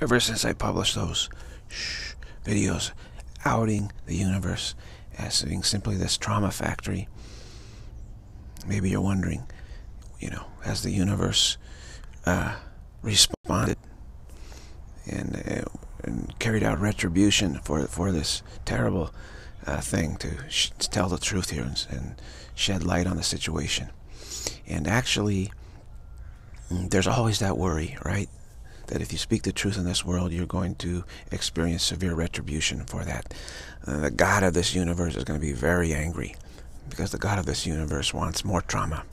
ever since I published those shh, videos outing the universe as being simply this trauma factory, maybe you're wondering, you know, has the universe uh, responded and, uh, and, carried out retribution for for this terrible uh, thing to, to, tell the truth here and, and shed light on the situation. And actually, mm, there's always that worry, right? That if you speak the truth in this world, you're going to experience severe retribution for that. Uh, the God of this universe is going to be very angry because the God of this universe wants more trauma.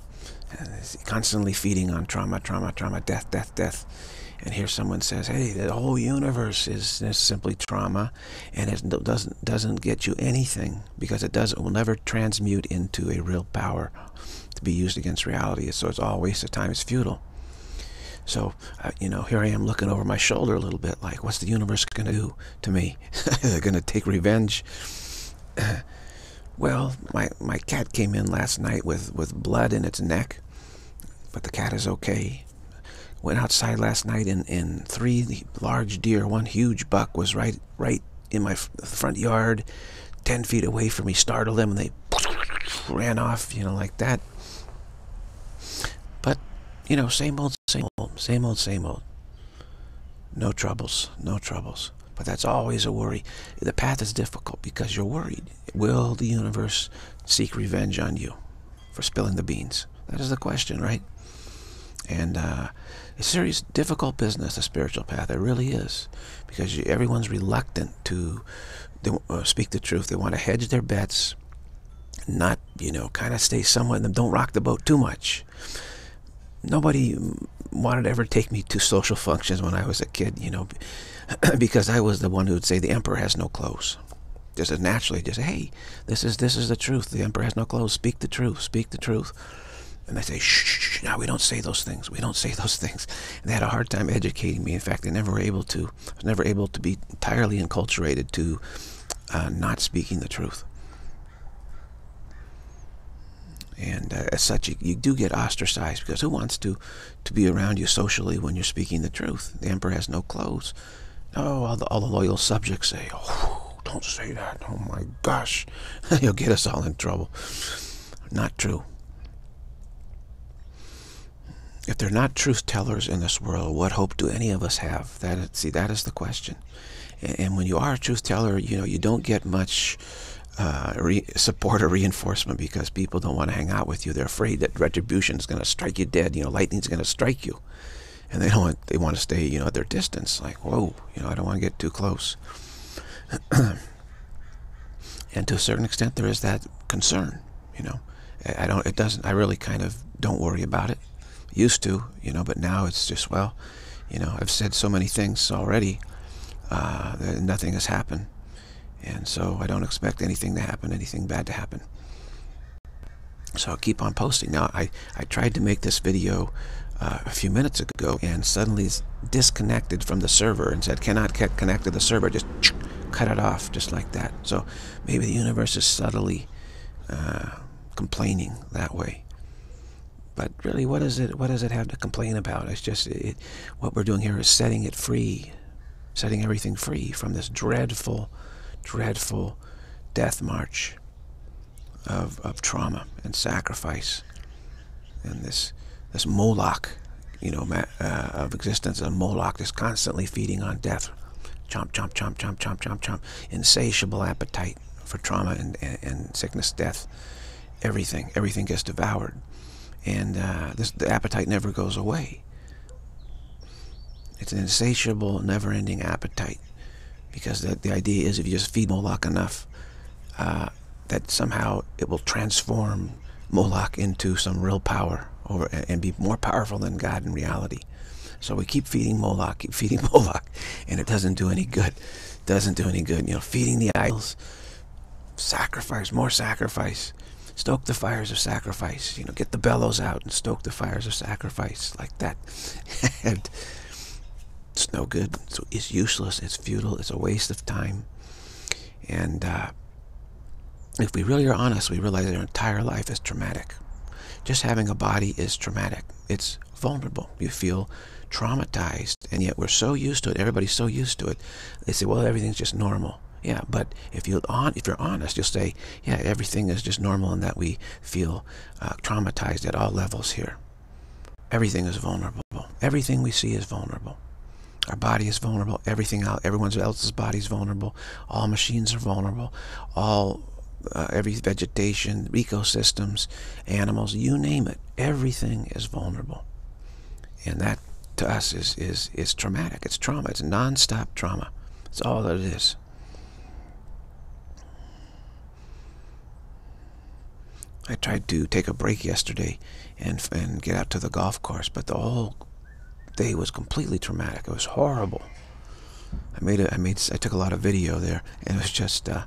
And he's constantly feeding on trauma, trauma, trauma, death, death, death. And here someone says, hey, the whole universe is, is simply trauma and it doesn't, doesn't get you anything because it, does, it will never transmute into a real power to be used against reality. So it's all waste of time. It's futile. So, uh, you know, here I am looking over my shoulder a little bit like, what's the universe going to do to me? They're going to take revenge. well, my, my cat came in last night with, with blood in its neck, but the cat is okay. Went outside last night and, and three large deer, one huge buck was right, right in my front yard, 10 feet away from me, startled them and they ran off, you know, like that. You know, same old, same old, same old, same old. No troubles, no troubles. But that's always a worry. The path is difficult because you're worried. Will the universe seek revenge on you for spilling the beans? That is the question, right? And uh, it's serious, difficult business, the spiritual path. It really is. Because you, everyone's reluctant to they, uh, speak the truth. They want to hedge their bets, not, you know, kind of stay somewhat in them. Don't rock the boat too much nobody wanted to ever take me to social functions when I was a kid, you know, because I was the one who would say the emperor has no clothes. Just naturally, just hey, this is this is the truth. The emperor has no clothes. Speak the truth. Speak the truth. And they say, shh, shh, now we don't say those things. We don't say those things. And they had a hard time educating me. In fact, they never were able to. I was never able to be entirely enculturated to uh, not speaking the truth. And uh, as such you, you, do get ostracized because who wants to to be around you socially when you're speaking the truth? The emperor has no clothes. No all the, all the loyal subjects say oh don't say that. Oh my gosh. You'll get us all in trouble. Not true. If they're not truth tellers in this world what hope do any of us have? That see that is the question. And, and when you are a truth teller you know you don't get much uh, support or reinforcement because people don't want to hang out with you. They're afraid that retribution is going to strike you dead. You know, lightning's going to strike you, and they don't want. They want to stay, you know, at their distance. Like, whoa, you know, I don't want to get too close. and to a certain extent, there is that concern. You know, I don't. It doesn't. I really kind of don't worry about it. Used to, you know, but now it's just well, you know, I've said so many things already uh, nothing has happened and so I don't expect anything to happen, anything bad to happen. So I'll keep on posting. Now, I, I tried to make this video uh, a few minutes ago, and suddenly disconnected from the server and said, cannot get connected to the server. Just cut it off, just like that. So maybe the universe is subtly uh, complaining that way. But really, what is it? What does it have to complain about? It's just it, what we're doing here is setting it free, setting everything free from this dreadful dreadful death march of, of trauma and sacrifice and this this Moloch, you know, uh, of existence, a Moloch that's constantly feeding on death. Chomp, chomp, chomp, chomp, chomp, chomp, chomp. Insatiable appetite for trauma and, and, and sickness, death. Everything, everything gets devoured. And uh, this, the appetite never goes away. It's an insatiable, never-ending appetite because the, the idea is if you just feed Moloch enough, uh, that somehow it will transform Moloch into some real power over, and be more powerful than God in reality. So we keep feeding Moloch, keep feeding Moloch, and it doesn't do any good. Doesn't do any good. You know, feeding the idols, sacrifice, more sacrifice. Stoke the fires of sacrifice. You know, get the bellows out and stoke the fires of sacrifice like that. and it's no good. It's, it's useless. It's futile. It's a waste of time. And uh, if we really are honest, we realize our entire life is traumatic. Just having a body is traumatic. It's vulnerable. You feel traumatized, and yet we're so used to it. Everybody's so used to it. They say, well, everything's just normal. Yeah, but if you on if you're honest, you'll say, yeah, everything is just normal, and that we feel uh, traumatized at all levels here. Everything is vulnerable. Everything we see is vulnerable. Our body is vulnerable. Everything else, everyone else's body is vulnerable. All machines are vulnerable. All uh, every vegetation, ecosystems, animals, you name it, everything is vulnerable. And that to us is is is traumatic. It's trauma. It's non-stop trauma. It's all that it is. I tried to take a break yesterday and and get out to the golf course, but the whole day was completely traumatic. It was horrible. I made a, I made I took a lot of video there, and it was just uh,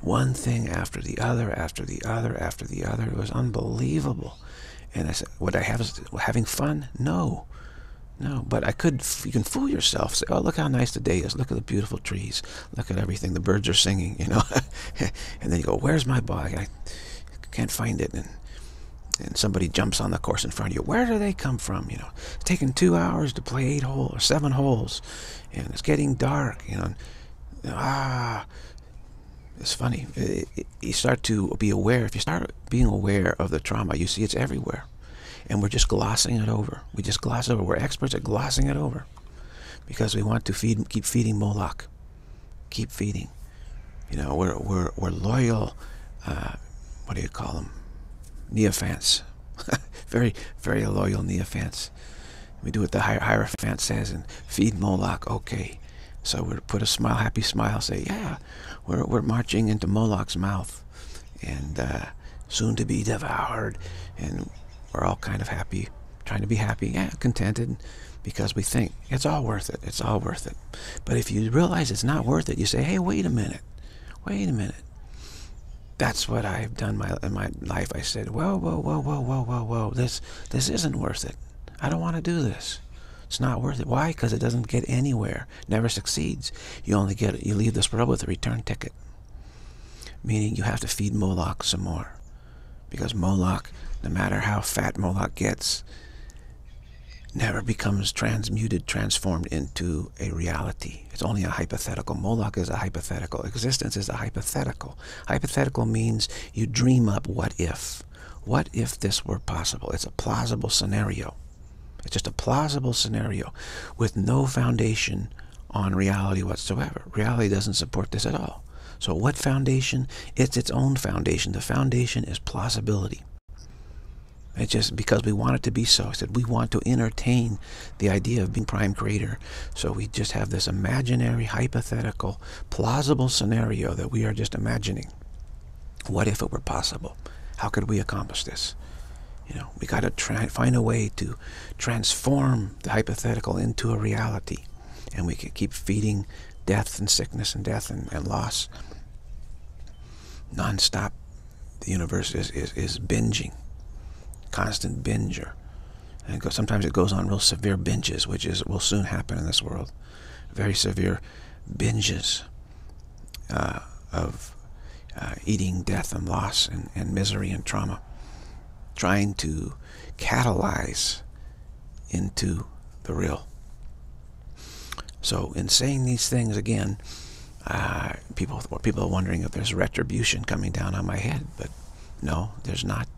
one thing after the other, after the other, after the other. It was unbelievable. And I said, "Would I have is having fun? No, no. But I could. You can fool yourself. Say, oh, look how nice the day is. Look at the beautiful trees. Look at everything. The birds are singing. You know. and then you go, "Where's my bike?" I, can't find it, and and somebody jumps on the course in front of you. Where do they come from? You know, it's taking two hours to play eight holes or seven holes, and it's getting dark. You know, ah, it's funny. It, it, you start to be aware. If you start being aware of the trauma, you see it's everywhere, and we're just glossing it over. We just gloss over. We're experts at glossing it over because we want to feed, keep feeding Moloch, keep feeding. You know, we're we're we're loyal. Uh, what do you call them? Neophants. very, very loyal neophants. We do what the Hierophant says and feed Moloch. Okay. So we put a smile, happy smile, say, yeah, we're, we're marching into Moloch's mouth and uh, soon to be devoured. And we're all kind of happy, trying to be happy, yeah, contented, because we think it's all worth it. It's all worth it. But if you realize it's not worth it, you say, hey, wait a minute. Wait a minute that's what I've done my, in my life. I said, whoa, whoa, whoa, whoa, whoa, whoa, whoa. This, this isn't worth it. I don't want to do this. It's not worth it. Why? Because it doesn't get anywhere. Never succeeds. You only get you leave this world with a return ticket. Meaning you have to feed Moloch some more. Because Moloch, no matter how fat Moloch gets, never becomes transmuted, transformed into a reality. It's only a hypothetical. Moloch is a hypothetical. Existence is a hypothetical. Hypothetical means you dream up what if. What if this were possible? It's a plausible scenario. It's just a plausible scenario with no foundation on reality whatsoever. Reality doesn't support this at all. So what foundation? It's its own foundation. The foundation is plausibility. It's just because we want it to be so. I said we want to entertain the idea of being prime creator. So we just have this imaginary, hypothetical, plausible scenario that we are just imagining. What if it were possible? How could we accomplish this? You know, we got to try find a way to transform the hypothetical into a reality. And we can keep feeding death and sickness and death and, and loss nonstop. The universe is, is, is binging constant binger. And it goes, sometimes it goes on real severe binges, which is will soon happen in this world. Very severe binges uh, of uh, eating death and loss and, and misery and trauma, trying to catalyze into the real. So in saying these things again, uh, people people are wondering if there's retribution coming down on my head, but no, there's not.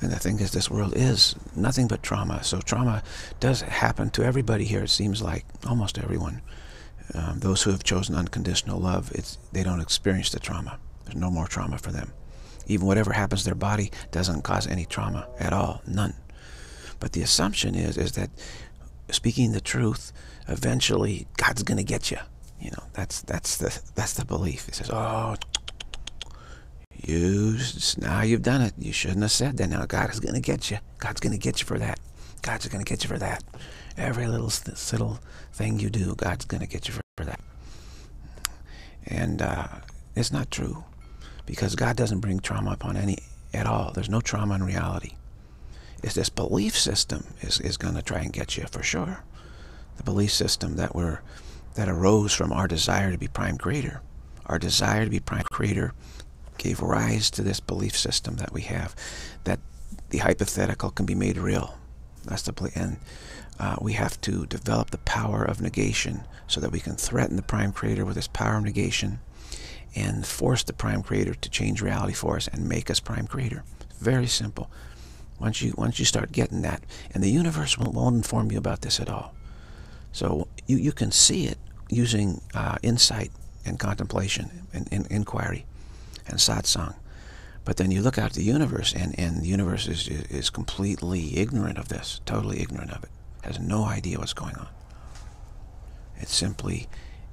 And the thing is, this world is nothing but trauma. So trauma does happen to everybody here, it seems like, almost everyone. Um, those who have chosen unconditional love, it's, they don't experience the trauma. There's no more trauma for them. Even whatever happens to their body doesn't cause any trauma at all, none. But the assumption is, is that speaking the truth, eventually God's going to get you. You know, that's, that's, the, that's the belief. He says, oh, you now you've done it. You shouldn't have said that. Now God is going to get you. God's going to get you for that. God's going to get you for that. Every little little thing you do, God's going to get you for, that. And uh, it's not true because God doesn't bring trauma upon any at all. There's no trauma in reality. It's this belief system is, is going to try and get you for sure. The belief system that we're that arose from our desire to be prime creator. Our desire to be prime creator gave rise to this belief system that we have, that the hypothetical can be made real. That's the play. And uh, we have to develop the power of negation so that we can threaten the prime creator with this power of negation and force the prime creator to change reality for us and make us prime creator. Very simple. Once you once you start getting that, and the universe won't, won't inform you about this at all. So you, you can see it using uh, insight and contemplation and, and, inquiry and satsang. But then you look out at the universe, and, and the universe is, is completely ignorant of this, totally ignorant of it, has no idea what's going on. It simply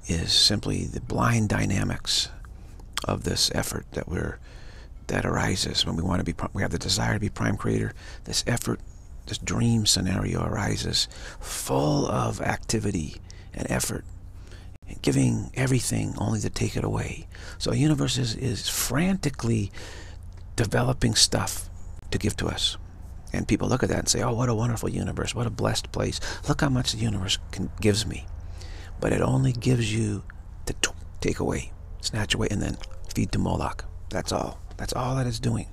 is simply the blind dynamics of this effort that we're that arises when we want to be we have the desire to be prime creator this effort this dream scenario arises full of activity and effort and giving everything only to take it away. So a universe is, is frantically developing stuff to give to us. And people look at that and say oh what a wonderful universe. What a blessed place. Look how much the universe can, gives me. But it only gives you to take away snatch away and then feed to Moloch. That's all. That's all that it's doing.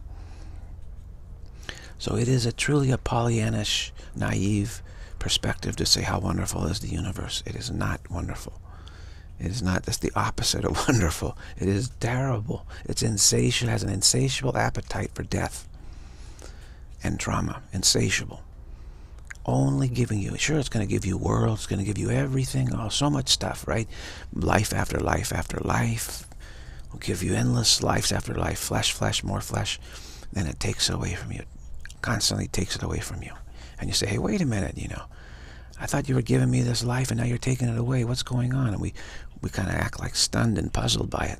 So it is a truly a Pollyannish, naive perspective to say how wonderful is the universe. It is not wonderful. It is not, that's the opposite of wonderful. It is terrible. It's insatiable, has an insatiable appetite for death and trauma. Insatiable. Only giving you, sure, it's going to give you worlds, it's going to give you everything, oh, so much stuff, right? Life after life after life. Will give you endless lives after life, flesh, flesh, more flesh. Then it takes it away from you constantly takes it away from you. And you say, hey, wait a minute, you know, I thought you were giving me this life and now you're taking it away. What's going on? And we, we kind of act like stunned and puzzled by it.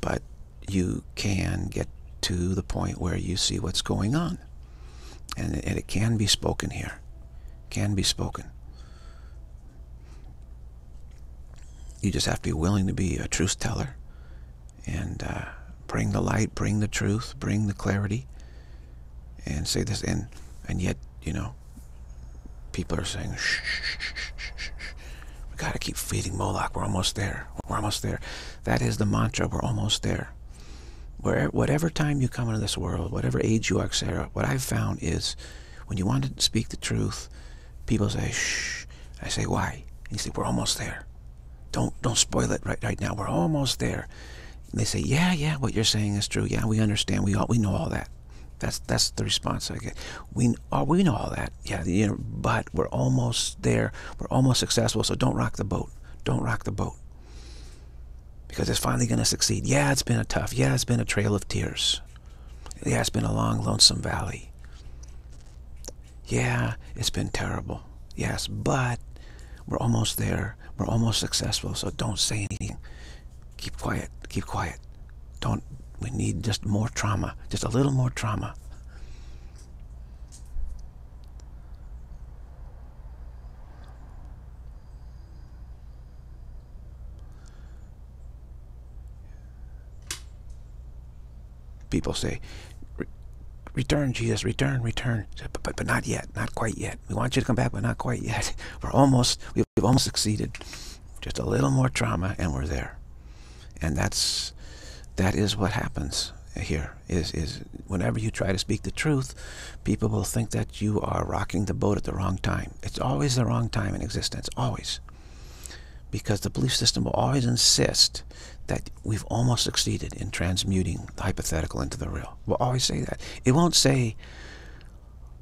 But you can get to the point where you see what's going on. And, and it can be spoken here. Can be spoken. You just have to be willing to be a truth teller and uh, bring the light, bring the truth, bring the clarity, and say this, and and yet you know, people are saying, shh, shh, shh, shh, shh. We got to keep feeding Moloch. We're almost there. We're almost there. That is the mantra. We're almost there. Where whatever time you come into this world, whatever age you are, etc. What I've found is, when you want to speak the truth, people say, shh. I say, why? And you say, we're almost there. Don't don't spoil it right right now. We're almost there. And they say, yeah, yeah, what you're saying is true. Yeah, we understand. We all we know all that. That's that's the response I get. We oh, we know all that. Yeah, you know, but we're almost there. We're almost successful. So don't rock the boat. Don't rock the boat. Because it's finally going to succeed. Yeah, it's been a tough. Yeah, it's been a trail of tears. Yeah, it's been a long, lonesome valley. Yeah, it's been terrible. Yes, but we're almost there. We're almost successful. So don't say anything. Keep quiet. Keep quiet. Don't we need just more trauma, just a little more trauma. People say, return, Jesus, return, return. But, but, but not yet, not quite yet. We want you to come back, but not quite yet. We're almost, we've almost succeeded. Just a little more trauma and we're there. And that's that is what happens here is is whenever you try to speak the truth people will think that you are rocking the boat at the wrong time. It's always the wrong time in existence always. Because the belief system will always insist that we've almost succeeded in transmuting the hypothetical into the real. We'll always say that. It won't say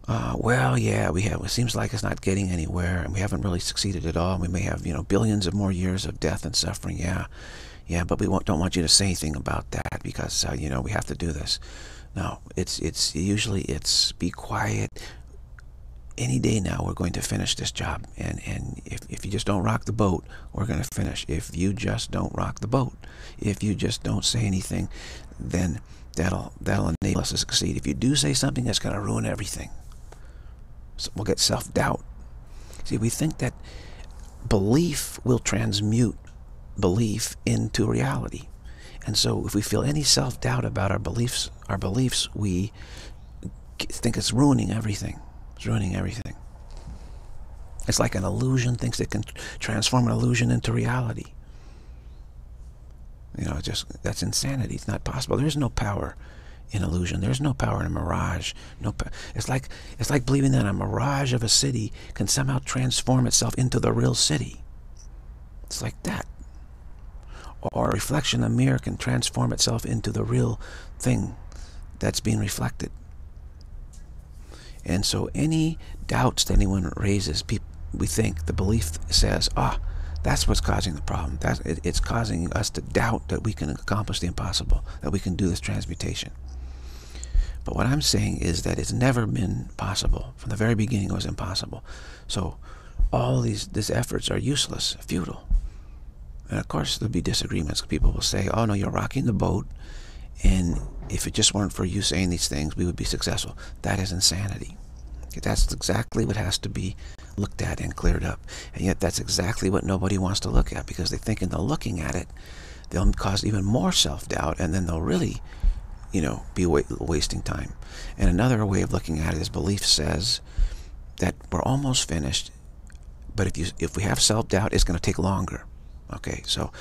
uh, well yeah we have it seems like it's not getting anywhere and we haven't really succeeded at all. We may have you know billions of more years of death and suffering. Yeah yeah, but we don't want you to say anything about that because, uh, you know, we have to do this. No, it's, it's usually it's be quiet. Any day now, we're going to finish this job. And, and if, if you just don't rock the boat, we're going to finish. If you just don't rock the boat, if you just don't say anything, then that'll, that'll enable us to succeed. If you do say something, that's going to ruin everything. So we'll get self-doubt. See, we think that belief will transmute belief into reality. And so if we feel any self-doubt about our beliefs, our beliefs, we think it's ruining everything. It's ruining everything. It's like an illusion thinks it can transform an illusion into reality. You know, just that's insanity. It's not possible. There is no power in illusion. There's no power in a mirage. No, it's like it's like believing that a mirage of a city can somehow transform itself into the real city. It's like that. Or reflection a mirror can transform itself into the real thing that's being reflected. And so any doubts that anyone raises, we think the belief says, ah, that's what's causing the problem. That's, it, it's causing us to doubt that we can accomplish the impossible, that we can do this transmutation. But what I'm saying is that it's never been possible. From the very beginning, it was impossible. So all these, these efforts are useless, futile. And of course, there'll be disagreements. People will say, oh, no, you're rocking the boat. And if it just weren't for you saying these things, we would be successful. That is insanity. That's exactly what has to be looked at and cleared up. And yet that's exactly what nobody wants to look at because they think in the looking at it, they'll cause even more self-doubt and then they'll really you know, be wa wasting time. And another way of looking at it is belief says that we're almost finished, but if you if we have self-doubt, it's going to take longer. Okay, so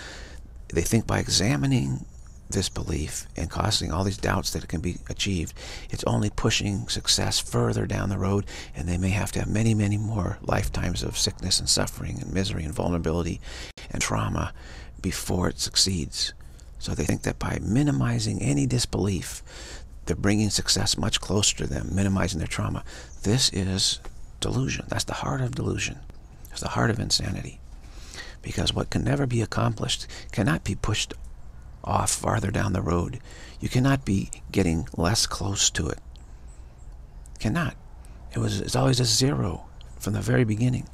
they think by examining this belief and causing all these doubts that it can be achieved, it's only pushing success further down the road, and they may have to have many, many more lifetimes of sickness and suffering and misery and vulnerability and trauma before it succeeds. So they think that by minimizing any disbelief, they're bringing success much closer to them, minimizing their trauma. This is delusion. That's the heart of delusion. It's the heart of insanity. Because what can never be accomplished cannot be pushed off farther down the road. You cannot be getting less close to it. Cannot. It was it's always a zero from the very beginning.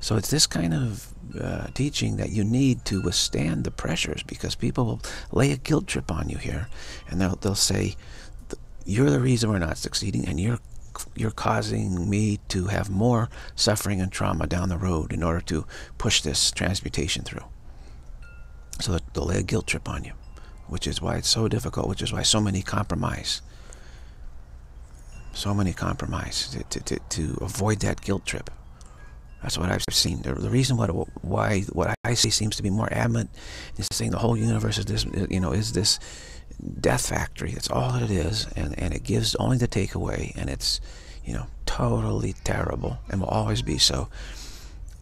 So it's this kind of uh, teaching that you need to withstand the pressures because people will lay a guilt trip on you here and they'll, they'll say, you're the reason we're not succeeding and you're you're causing me to have more suffering and trauma down the road in order to push this transmutation through. So they'll lay a guilt trip on you, which is why it's so difficult, which is why so many compromise. So many compromise to, to, to avoid that guilt trip. That's what I've seen. The, reason what why what I see seems to be more adamant is saying the whole universe is this you know is this death factory. That's all that it is, and and it gives only the takeaway, and it's you know totally terrible and will always be so.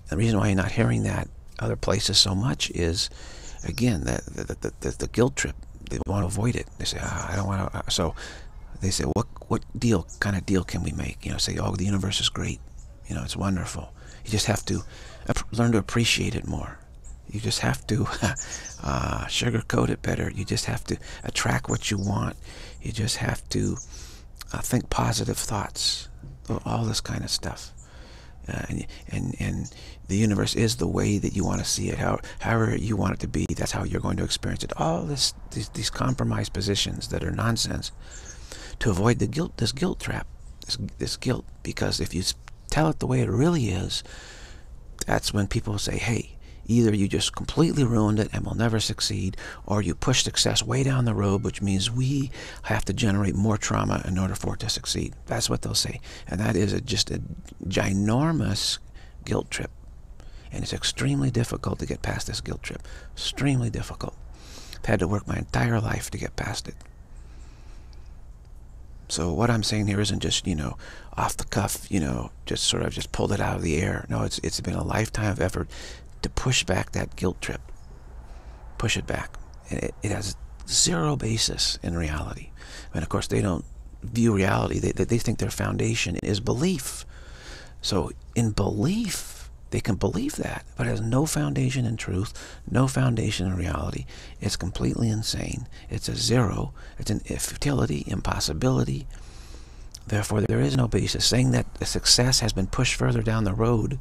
The reason why you're not hearing that other places so much is again that the, the, the, guilt trip. They want to avoid it. They say oh, I don't want to. Uh, so they say what what deal kind of deal can we make? You know, say oh the universe is great. You know, it's wonderful you just have to learn to appreciate it more. You just have to uh, sugarcoat it better. You just have to attract what you want. You just have to uh, think positive thoughts. All this kind of stuff. Uh, and, and and the universe is the way that you want to see it. How, however you want it to be, that's how you're going to experience it. All this these, these compromised positions that are nonsense to avoid the guilt, this guilt trap, this this guilt. Because if you tell it the way it really is, that's when people say, hey, either you just completely ruined it and will never succeed, or you push success way down the road, which means we have to generate more trauma in order for it to succeed. That's what they'll say. And that is a, just a ginormous guilt trip. And it's extremely difficult to get past this guilt trip. Extremely difficult. I've had to work my entire life to get past it. So what I'm saying here isn't just, you know, off the cuff, you know, just sort of just pulled it out of the air. No, it's it's been a lifetime of effort to push back that guilt trip. Push it back. It, it has zero basis in reality. And of course, they don't view reality. They, they think their foundation is belief. So in belief, they can believe that, but it has no foundation in truth, no foundation in reality. It's completely insane. It's a zero. It's an futility, impossibility. Therefore, there is no basis. Saying that success has been pushed further down the road,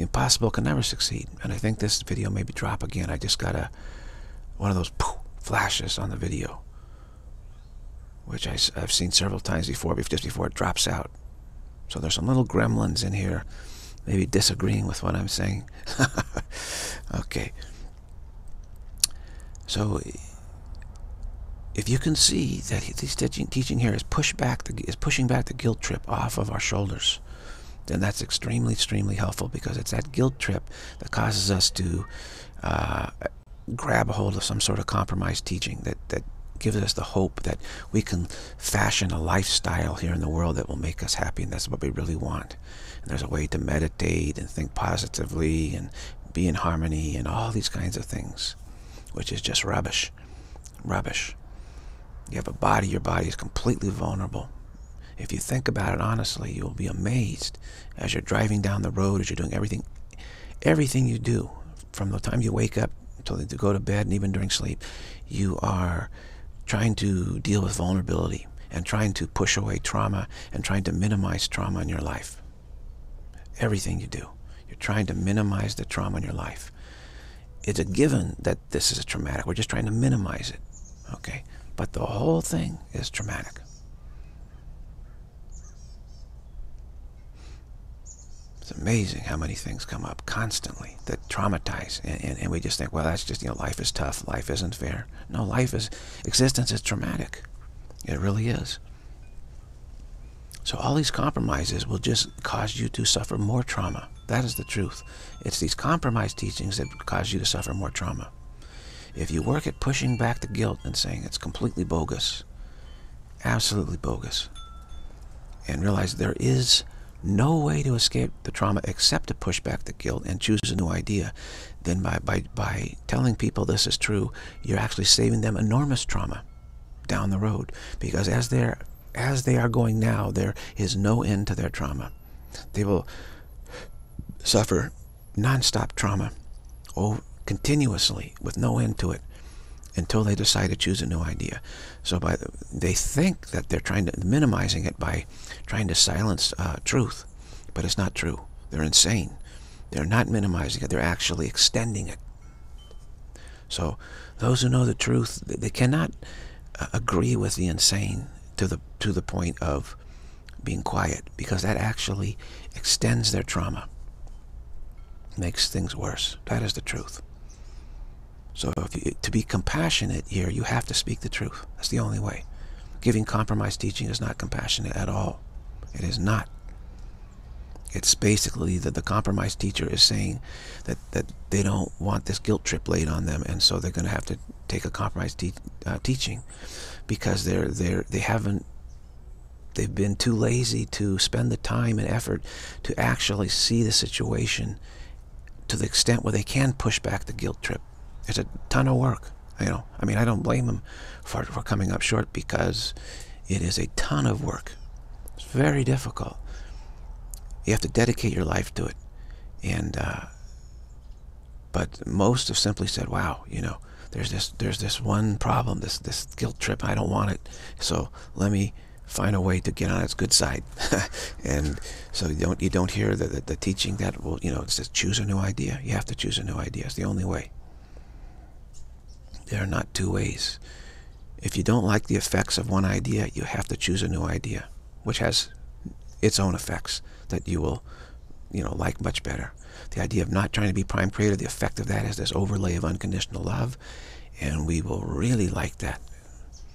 the impossible can never succeed. And I think this video maybe drop again. I just got a one of those poof, flashes on the video, which I, have seen several times before, just before it drops out. So there's some little gremlins in here maybe disagreeing with what I'm saying. okay. So if you can see that this teaching, teaching here is push back the, is pushing back the guilt trip off of our shoulders, then that's extremely, extremely helpful because it's that guilt trip that causes us to uh, grab a hold of some sort of compromised teaching that, that gives us the hope that we can fashion a lifestyle here in the world that will make us happy and that's what we really want. And there's a way to meditate and think positively and be in harmony and all these kinds of things, which is just rubbish. Rubbish. You have a body, your body is completely vulnerable. If you think about it honestly, you'll be amazed as you're driving down the road, as you're doing everything, everything you do, from the time you wake up until you go to bed and even during sleep, you are trying to deal with vulnerability and trying to push away trauma and trying to minimize trauma in your life. Everything you do, you're trying to minimize the trauma in your life. It's a given that this is a traumatic. We're just trying to minimize it. Okay? But the whole thing is traumatic. It's amazing how many things come up constantly that traumatize. And, and, and, we just think, well, that's just, you know, life is tough. Life isn't fair. No, life is, existence is traumatic. It really is. So all these compromises will just cause you to suffer more trauma. That is the truth. It's these compromise teachings that cause you to suffer more trauma. If you work at pushing back the guilt and saying it's completely bogus, absolutely bogus, and realize there is no way to escape the trauma except to push back the guilt and choose a new idea, then by, by, by telling people this is true, you're actually saving them enormous trauma down the road. Because as they're as they are going now, there is no end to their trauma. They will suffer nonstop trauma oh, continuously with no end to it until they decide to choose a new idea. So by the, they think that they're trying to minimizing it by trying to silence uh, truth, but it's not true. They're insane. They're not minimizing it. They're actually extending it. So those who know the truth, they cannot uh, agree with the insane to the to the point of being quiet because that actually extends their trauma, makes things worse. That is the truth. So you, to be compassionate here, you have to speak the truth. That's the only way. Giving compromise teaching is not compassionate at all. It is not. It's basically that the compromise teacher is saying that, that they don't want this guilt trip laid on them, and so they're going to have to take a compromise te uh, teaching because they're they're they haven't they've been too lazy to spend the time and effort to actually see the situation to the extent where they can push back the guilt trip. It's a ton of work. You know, I mean, I don't blame them for, for coming up short because it is a ton of work. It's very difficult. You have to dedicate your life to it. And, uh, but most have simply said, wow, you know, there's this, there's this one problem, this, this guilt trip. I don't want it. So let me find a way to get on its good side. and so you don't, you don't hear the, the, the teaching that, well, you know, it says choose a new idea. You have to choose a new idea. It's the only way. There are not two ways. If you don't like the effects of one idea, you have to choose a new idea, which has its own effects that you will, you know, like much better. The idea of not trying to be prime creator, the effect of that is this overlay of unconditional love, and we will really like that,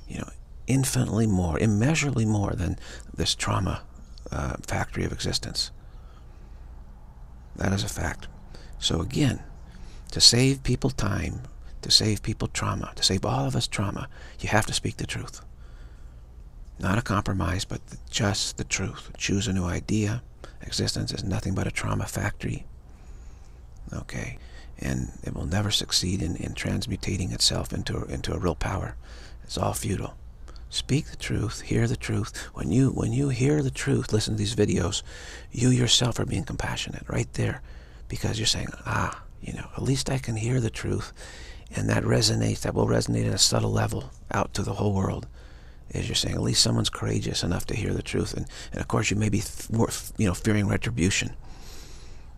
you know, infinitely more, immeasurably more than this trauma uh, factory of existence. That is a fact. So again, to save people time to save people trauma, to save all of us trauma, you have to speak the truth. Not a compromise, but just the truth. Choose a new idea. Existence is nothing but a trauma factory. Okay? And it will never succeed in, in transmutating itself into, into a real power. It's all futile. Speak the truth, hear the truth. When you when you hear the truth, listen to these videos, you yourself are being compassionate right there because you're saying, ah, you know, at least I can hear the truth and that resonates, that will resonate at a subtle level out to the whole world. As you're saying, at least someone's courageous enough to hear the truth. And, and of course, you may be, you know, fearing retribution.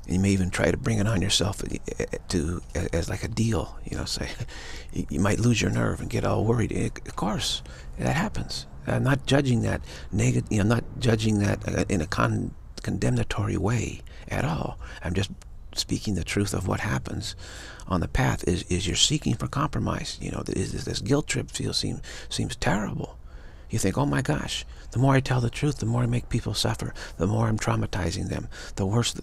And you may even try to bring it on yourself eh, eh, to as like a deal. You know, say you might lose your nerve and get all worried. Eh, of course, that happens. I'm not judging that negative. You know, not judging that uh, in a con condemnatory way at all. I'm just speaking the truth of what happens on the path is, is you're seeking for compromise. You know, this, this guilt trip feels seem, seems terrible. You think, oh my gosh, the more I tell the truth, the more I make people suffer, the more I'm traumatizing them, the worse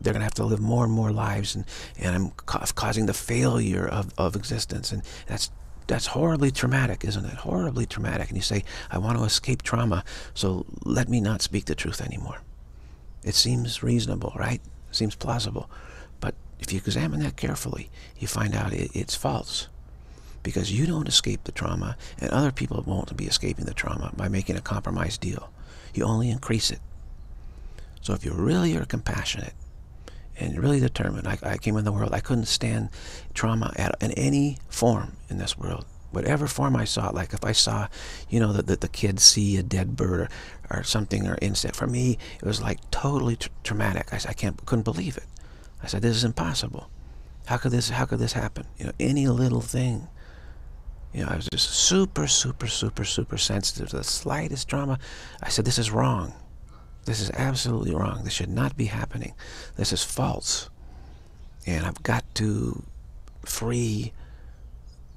they're going to have to live more and more lives, and, and I'm ca causing the failure of, of existence. And that's that's horribly traumatic, isn't it? Horribly traumatic. And you say, I want to escape trauma, so let me not speak the truth anymore. It seems reasonable, right? It seems plausible. If you examine that carefully, you find out it, it's false. Because you don't escape the trauma, and other people won't be escaping the trauma by making a compromise deal. You only increase it. So if you really are compassionate and really determined, I, I came in the world, I couldn't stand trauma at, in any form in this world. Whatever form I saw like if I saw, you know, that the, the kids see a dead bird or, or something or insect, for me, it was like totally tra traumatic. I, I can't, couldn't believe it. I said, this is impossible. How could this, how could this happen? You know, any little thing. You know, I was just super, super, super, super sensitive to the slightest drama. I said, this is wrong. This is absolutely wrong. This should not be happening. This is false. And I've got to free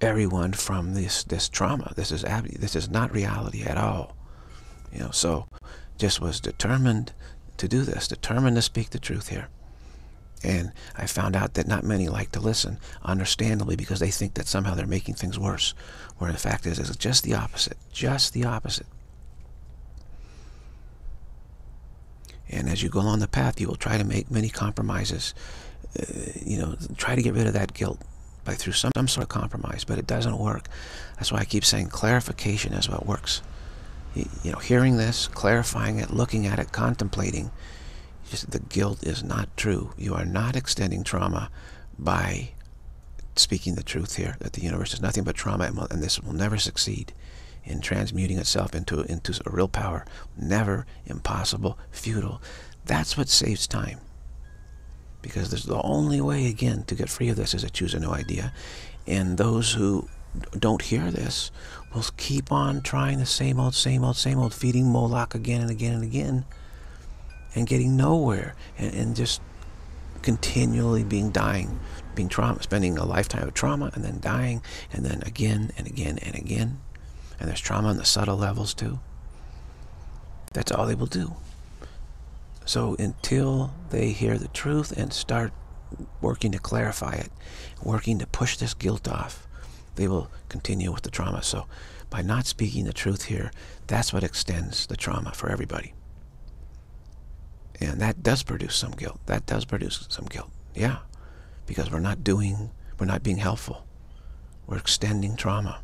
everyone from this this trauma. This is this is not reality at all. You know, so just was determined to do this, determined to speak the truth here. And I found out that not many like to listen, understandably, because they think that somehow they're making things worse. Where the fact is, it's just the opposite, just the opposite. And as you go along the path, you will try to make many compromises. Uh, you know, try to get rid of that guilt by through some, some sort of compromise, but it doesn't work. That's why I keep saying clarification is what works. You, you know, hearing this, clarifying it, looking at it, contemplating, the guilt is not true. You are not extending trauma by speaking the truth here, that the universe is nothing but trauma and this will never succeed in transmuting itself into, into a real power. Never, impossible, futile. That's what saves time. Because there's the only way, again, to get free of this is to choose a new idea. And those who don't hear this will keep on trying the same old, same old, same old, feeding Moloch again and again and again, and getting nowhere, and, and just continually being dying, being trauma, spending a lifetime of trauma, and then dying, and then again and again and again. And there's trauma on the subtle levels too. That's all they will do. So until they hear the truth and start working to clarify it, working to push this guilt off, they will continue with the trauma. So by not speaking the truth here, that's what extends the trauma for everybody. And that does produce some guilt. That does produce some guilt. Yeah. Because we're not doing, we're not being helpful. We're extending trauma.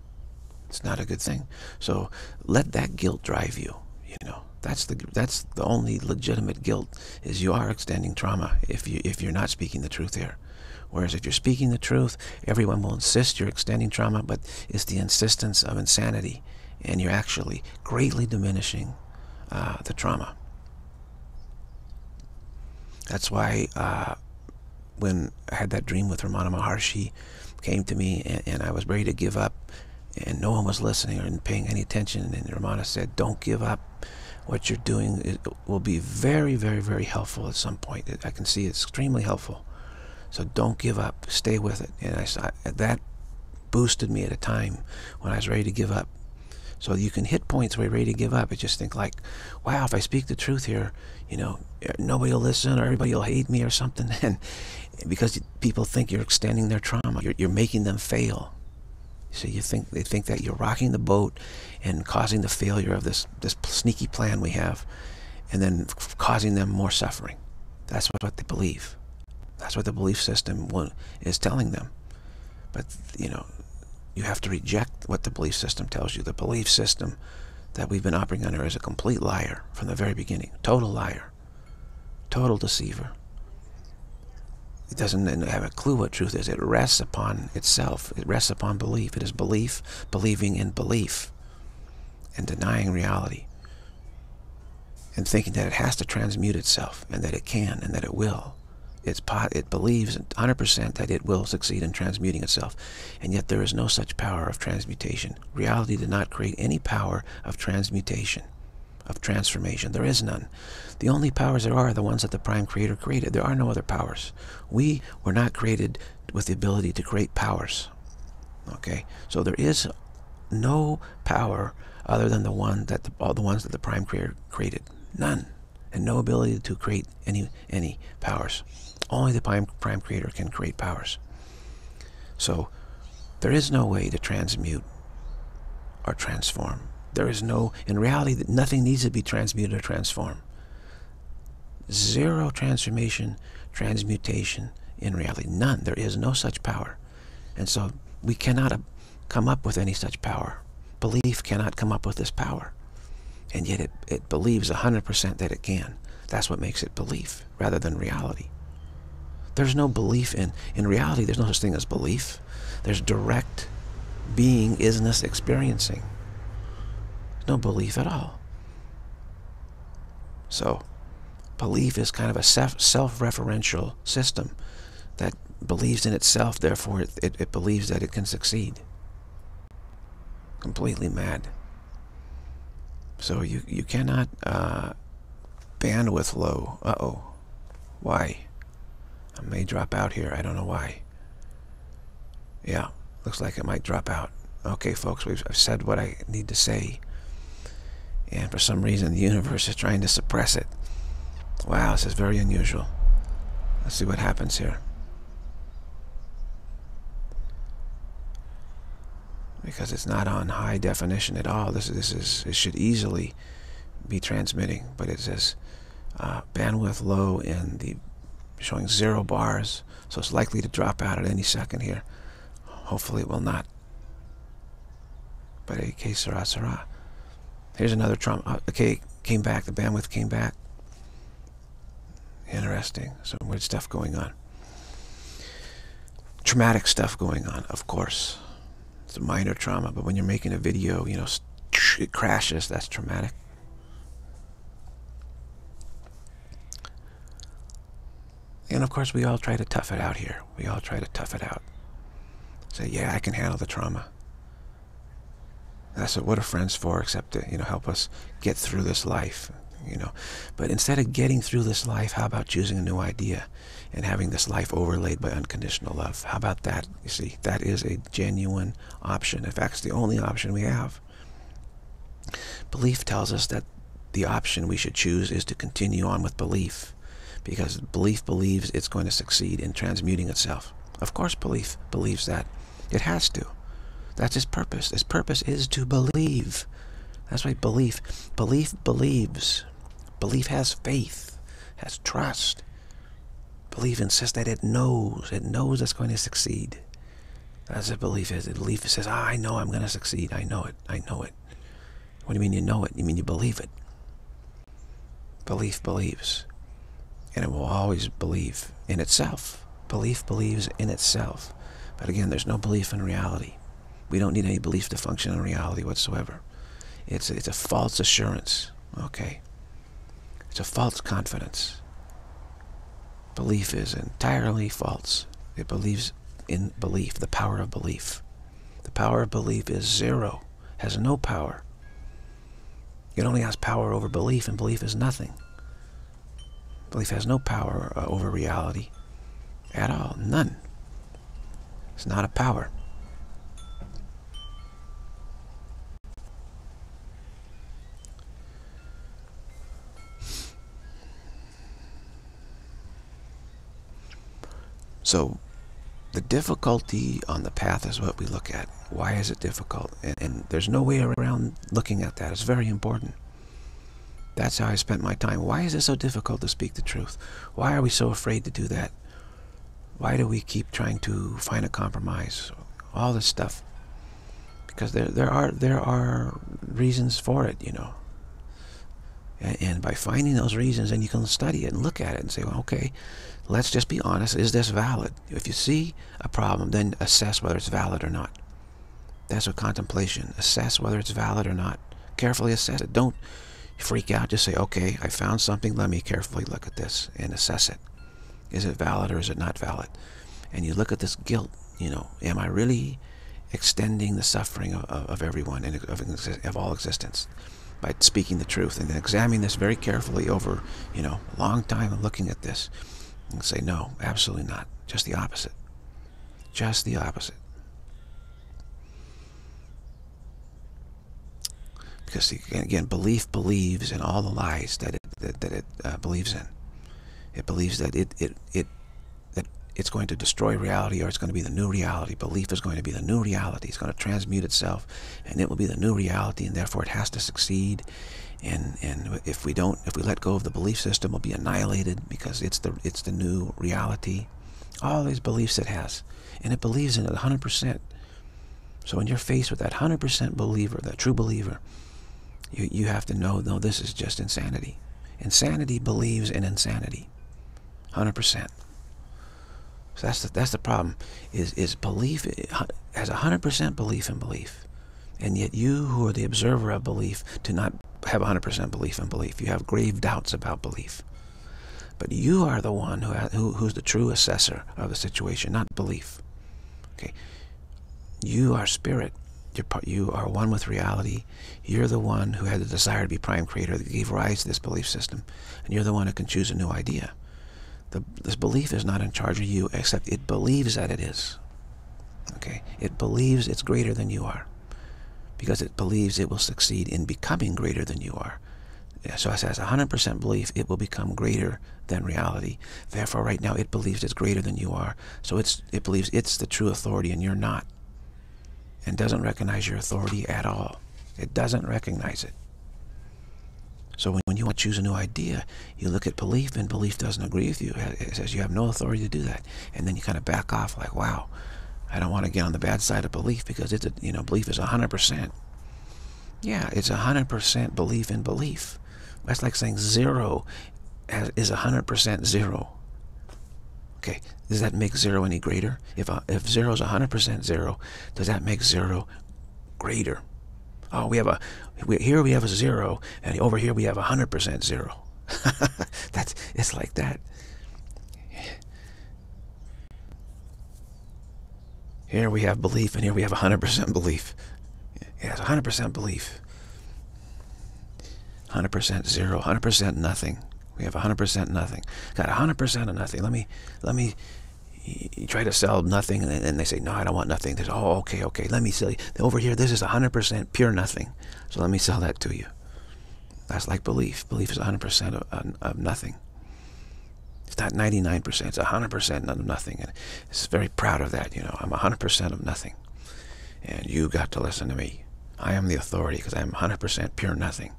It's not a good thing. So let that guilt drive you. You know, that's the that's the only legitimate guilt is you are extending trauma if you if you're not speaking the truth here. Whereas if you're speaking the truth, everyone will insist you're extending trauma, but it's the insistence of insanity, and you're actually greatly diminishing uh, the trauma. That's why uh, when I had that dream with Ramana Maharshi, came to me and, and I was ready to give up and no one was listening or paying any attention. And Ramana said, don't give up. What you're doing it will be very, very, very helpful at some point. I can see it's extremely helpful. So don't give up. Stay with it. And I saw that boosted me at a time when I was ready to give up. So you can hit points where you're ready to give up. I just think like, wow, if I speak the truth here, you know, nobody will listen or everybody will hate me or something. And because people think you're extending their trauma, you're, you're making them fail. So you think they think that you're rocking the boat and causing the failure of this this sneaky plan we have, and then causing them more suffering. That's what they believe. That's what the belief system is telling them. But you know, you have to reject what the belief system tells you. The belief system that we've been operating under is a complete liar from the very beginning. Total liar. Total deceiver. It doesn't have a clue what truth is. It rests upon itself. It rests upon belief. It is belief, believing in belief, and denying reality. And thinking that it has to transmute itself, and that it can, and that it will. It's it believes 100% that it will succeed in transmuting itself. And yet there is no such power of transmutation. Reality did not create any power of transmutation of transformation. There is none. The only powers there are are the ones that the Prime Creator created. There are no other powers. We were not created with the ability to create powers. Okay? So there is no power other than the one that the, all the ones that the Prime Creator created. None. and no ability to create any any powers. Only the prime, prime creator can create powers. So there is no way to transmute or transform. There is no, in reality, that nothing needs to be transmuted or transformed. Zero transformation, transmutation in reality. None. There is no such power. And so we cannot uh, come up with any such power. Belief cannot come up with this power. And yet it, it believes 100% that it can. That's what makes it belief rather than reality. There's no belief in, in reality, there's no such thing as belief. There's direct being, isness, experiencing. No belief at all. So, belief is kind of a self-referential system that believes in itself, therefore it, it, it believes that it can succeed. Completely mad. So you, you cannot uh, bandwidth low. Uh-oh. Why? I may drop out here. I don't know why. Yeah, looks like it might drop out. Okay, folks, we've, I've said what I need to say. And for some reason, the universe is trying to suppress it. Wow, this is very unusual. Let's see what happens here. because it's not on high definition at all. This, this is it should easily be transmitting, but it says uh, bandwidth low in the showing zero bars, so it's likely to drop out at any second here. Hopefully it will not. But okay, Sarah, Sarah. Here's another trauma. Uh, okay, came back. The bandwidth came back. Interesting. Some weird stuff going on. Traumatic stuff going on, of course. It's a minor trauma, but when you're making a video, you know, it crashes, that's traumatic. And of course, we all try to tough it out here. We all try to tough it out. Say, yeah, I can handle the trauma. That's what, what are friends for, except to, you know, help us get through this life, you know. But instead of getting through this life, how about choosing a new idea and having this life overlaid by unconditional love? How about that? You see, that is a genuine option. In fact, it's the only option we have. Belief tells us that the option we should choose is to continue on with belief because belief believes it's going to succeed in transmuting itself. Of course belief believes that. It has to. That's its purpose. Its purpose is to believe. That's why belief, belief believes. Belief has faith, has trust. Belief insists that it knows. It knows it's going to succeed. That's what belief is. Belief says, ah, I know I'm going to succeed. I know it. I know it. What do you mean you know it? You mean you believe it. Belief believes. And it will always believe in itself. Belief believes in itself. But again, there's no belief in reality. We don't need any belief to function in reality whatsoever. It's, it's a false assurance. Okay. It's a false confidence. Belief is entirely false. It believes in belief, the power of belief. The power of belief is zero, has no power. It only has power over belief, and belief is nothing. Belief has no power uh, over reality at all, none. It's not a power. So the difficulty on the path is what we look at. Why is it difficult? And, and, there's no way around looking at that. It's very important. That's how I spent my time. Why is it so difficult to speak the truth? Why are we so afraid to do that? Why do we keep trying to find a compromise? All this stuff. Because there, there are there are reasons for it, you know. And, and by finding those reasons, then you can study it and look at it and say, well, okay, let's just be honest. Is this valid? If you see a problem, then assess whether it's valid or not. That's what contemplation. Assess whether it's valid or not. Carefully assess it. Don't freak out. Just say, okay, I found something. Let me carefully look at this and assess it. Is it valid or is it not valid? And you look at this guilt. You know, am I really extending the suffering of, of, everyone and of, of all existence? by speaking the truth and examining this very carefully over, you know, a long time and looking at this and say, no, absolutely not. Just the opposite. Just the opposite. Because again, belief believes in all the lies that it that, that it uh, believes in. It believes that it, it, it that it's going to destroy reality or it's going to be the new reality. Belief is going to be the new reality. It's going to transmute itself and it will be the new reality and therefore it has to succeed. And, and if we don't, if we let go of the belief system, we'll be annihilated because it's the, it's the new reality. All these beliefs it has. And it believes in it 100%. So when you're faced with that 100% believer, that true believer, you, you have to know, no, this is just insanity. Insanity believes in insanity. 100%. So that's the, that's the problem, is, is belief, has 100% belief in belief. And yet you who are the observer of belief do not have 100% belief in belief. You have grave doubts about belief. But you are the one who, who who's the true assessor of the situation, not belief. Okay, you are spirit. You're, you are one with reality. You're the one who had the desire to be prime creator that gave rise to this belief system. And you're the one who can choose a new idea. The, this belief is not in charge of you, except it believes that it is. Okay? It believes it's greater than you are. Because it believes it will succeed in becoming greater than you are. So it has 100% belief it will become greater than reality. Therefore, right now, it believes it's greater than you are. So it's, it believes it's the true authority and you're not and doesn't recognize your authority at all. It doesn't recognize it. So when, you want to choose a new idea, you look at belief and belief doesn't agree with you. It says you have no authority to do that. And then you kind of back off like, wow, I don't want to get on the bad side of belief because it's a, you know, belief is 100%. Yeah, it's 100% belief in belief. That's like saying zero is 100% zero. Okay, does that make zero any greater? If, uh, if zero is 100% zero, does that make zero greater? Oh, we have a, we, here we have a zero, and over here we have a 100% zero. That's, it's like that. Here we have belief, and here we have 100% belief. Yes, 100% belief. 100% zero, 100% nothing. We have 100% nothing. Got 100% of nothing. Let me, let me, you try to sell nothing, and, they say, no, I don't want nothing. They say, oh, okay, okay. Let me sell you. Over here, this is 100% pure nothing. So let me sell that to you. That's like belief. Belief is 100% of, of nothing. It's not 99%. It's 100% of nothing. And it's very proud of that. You know, I'm 100% of nothing. And you got to listen to me. I am the authority because I am 100% pure nothing.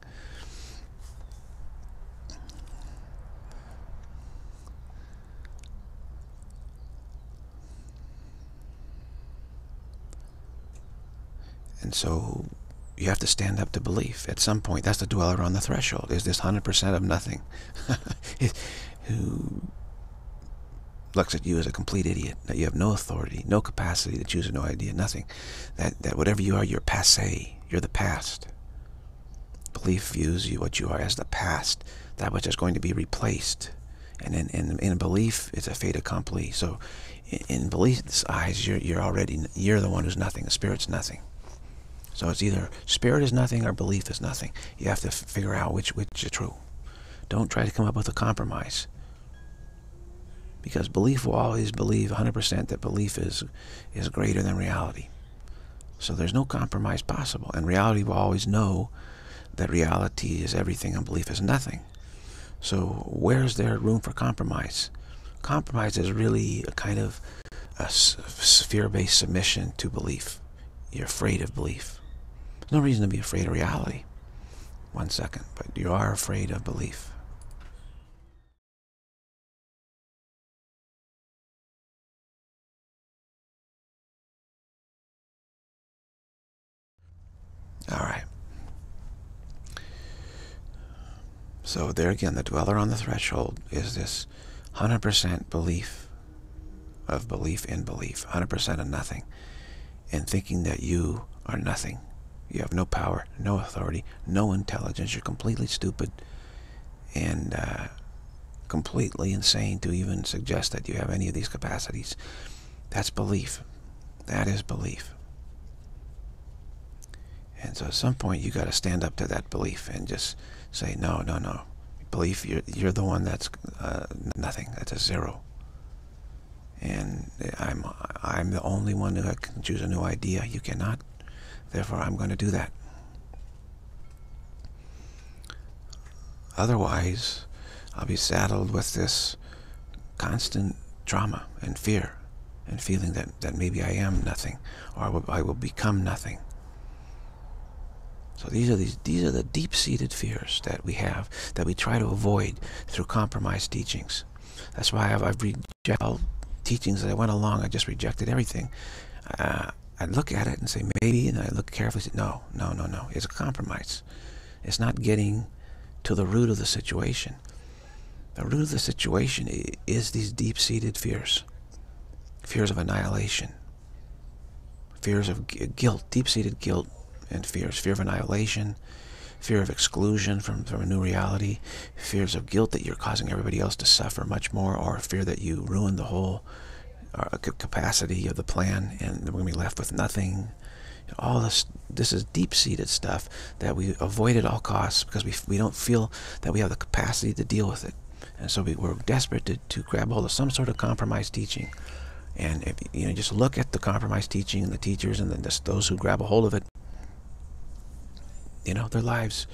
And so you have to stand up to belief at some point. That's the dweller on the threshold. Is this 100% of nothing who looks at you as a complete idiot, that you have no authority, no capacity to choose no idea, nothing. That, that whatever you are, you're passe. You're the past. Belief views you what you are as the past, that which is going to be replaced. And in, in, in belief, it's a fait accompli. So in, in belief's eyes, you're, you're already, you're the one who's nothing. The spirit's nothing. So it's either spirit is nothing or belief is nothing. You have to figure out which which is true. Don't try to come up with a compromise. Because belief will always believe 100% that belief is is greater than reality. So there's no compromise possible. And reality will always know that reality is everything and belief is nothing. So where's there room for compromise? Compromise is really a kind of a sphere-based submission to belief. You're afraid of belief. No reason to be afraid of reality. One second, but you are afraid of belief. All right. So there again, the dweller on the threshold is this 100% belief of belief in belief, 100% of nothing, and thinking that you are nothing you have no power, no authority, no intelligence. You're completely stupid and uh, completely insane to even suggest that you have any of these capacities. That's belief. That is belief. And so at some point you got to stand up to that belief and just say, no, no, no. Belief, you're, you're the one that's uh, nothing. That's a zero. And I'm, I'm the only one who can choose a new idea. You cannot. Therefore, I'm going to do that. Otherwise, I'll be saddled with this constant trauma and fear and feeling that, that maybe I am nothing or I will, I will become nothing. So these are these these are the deep-seated fears that we have that we try to avoid through compromised teachings. That's why I've, I've rejected all teachings that I went along. I just rejected everything. Uh, I look at it and say maybe, and I look carefully. and Say no, no, no, no. It's a compromise. It's not getting to the root of the situation. The root of the situation is these deep-seated fears. Fears of annihilation. Fears of guilt, deep-seated guilt, and fears. Fear of annihilation, fear of exclusion from, from a new reality, fears of guilt that you're causing everybody else to suffer much more, or fear that you ruin the whole uh, capacity of the plan and we're going to be left with nothing. All this, this is deep-seated stuff that we avoid at all costs because we, we don't feel that we have the capacity to deal with it. And so we, we're desperate to, to grab hold of some sort of compromise teaching. And if you know, just look at the compromise teaching and the teachers and then just those who grab a hold of it you know, their lives,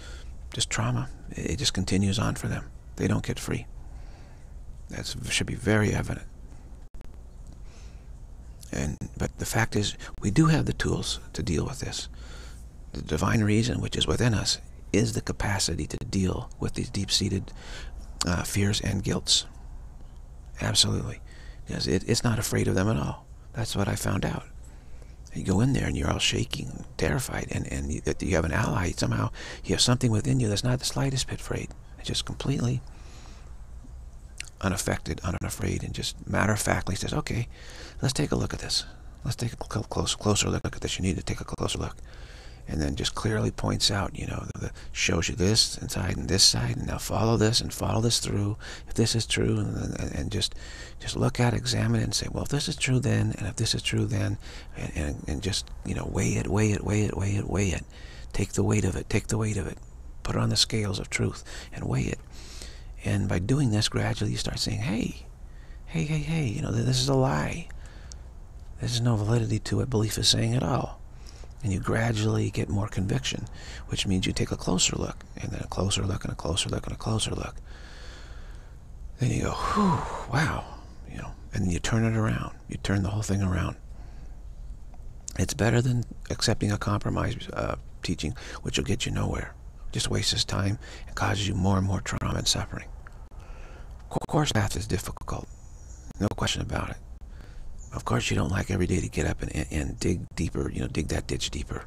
just trauma. It just continues on for them. They don't get free. That should be very evident. But the fact is, we do have the tools to deal with this. The divine reason, which is within us, is the capacity to deal with these deep-seated uh, fears and guilts. Absolutely, because it, it's not afraid of them at all. That's what I found out. You go in there and you're all shaking, terrified, and, and you, you have an ally. Somehow you have something within you that's not the slightest bit afraid. It's just completely unaffected, unafraid, and just matter-of-factly says, okay, let's take a look at this. Let's take a close, closer look at this. You need to take a closer look and then just clearly points out, you know, the, shows you this inside and this side, and now follow this and follow this through. If this is true, and, and, and just just look at, examine it, and say, well, if this is true, then, and if this is true, then, and, and, and just you know, weigh it, weigh it, weigh it, weigh it, weigh it. Take the weight of it. Take the weight of it. Put it on the scales of truth and weigh it. And by doing this, gradually you start saying, hey, hey, hey, hey, you know, this is a lie. There's no validity to what belief is saying at all. And you gradually get more conviction, which means you take a closer look, and then a closer look, and a closer look, and a closer look. Then you go, whew, wow, you know, and you turn it around. You turn the whole thing around. It's better than accepting a compromise uh, teaching, which will get you nowhere. Just wastes time and causes you more and more trauma and suffering. Of course, path is difficult. No question about it. Of course you don't like every day to get up and, and, dig deeper, you know, dig that ditch deeper.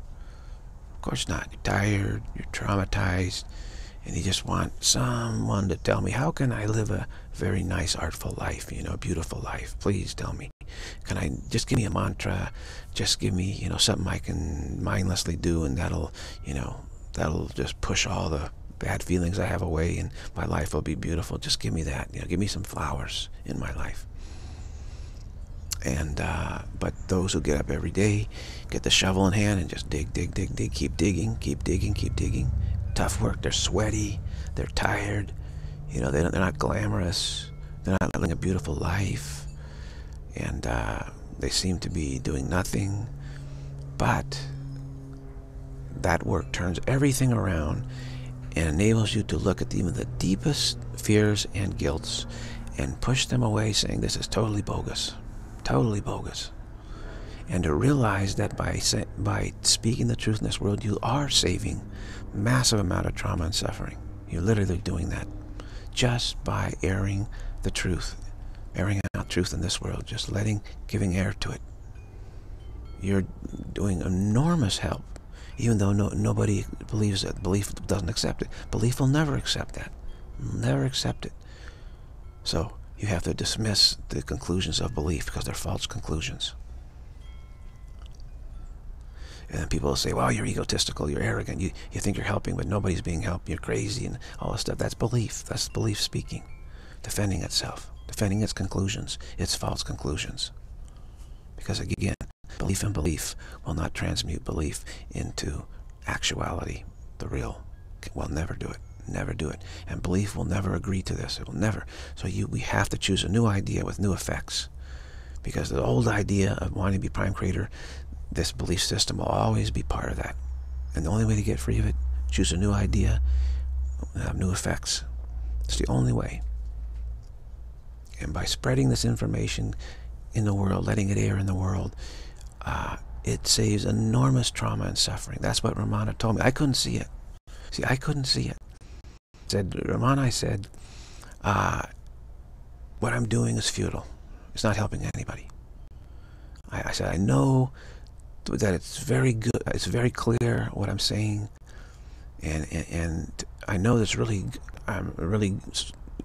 Of course not. You're tired, you're traumatized, and you just want someone to tell me, how can I live a very nice, artful life, you know, beautiful life? Please tell me. Can I just give me a mantra? Just give me, you know, something I can mindlessly do and that'll, you know, that'll just push all the bad feelings I have away and my life will be beautiful. Just give me that. You know, give me some flowers in my life. And uh, but those who get up every day, get the shovel in hand and just dig, dig, dig, dig, keep digging, keep digging, keep digging. Tough work. They're sweaty. They're tired. You know, they they're not glamorous. They're not living a beautiful life, and uh, they seem to be doing nothing. But that work turns everything around and enables you to look at even the deepest fears and guilts and push them away saying this is totally bogus totally bogus. And to realize that by, by speaking the truth in this world, you are saving massive amount of trauma and suffering. You're literally doing that just by airing the truth, airing out truth in this world, just letting, giving air to it. You're doing enormous help, even though no, nobody believes it. Belief doesn't accept it. Belief will never accept that. Never accept it. So you have to dismiss the conclusions of belief because they're false conclusions. And people will say, well, you're egotistical, you're arrogant, you, you think you're helping, but nobody's being helped, you're crazy, and all this stuff. That's belief. That's belief speaking, defending itself, defending its conclusions, its false conclusions. Because again, belief and belief will not transmute belief into actuality, the real. Will never do it never do it. And belief will never agree to this. It will never. So you, we have to choose a new idea with new effects. Because the old idea of wanting to be prime creator, this belief system will always be part of that. And the only way to get free of it, choose a new idea have new effects. It's the only way. And by spreading this information in the world, letting it air in the world, uh, it saves enormous trauma and suffering. That's what Ramana told me. I couldn't see it. See, I couldn't see it. Said Ramana, I said, uh, what I'm doing is futile. It's not helping anybody. I, I said, I know that it's very good. It's very clear what I'm saying, and and, and I know that's really I'm really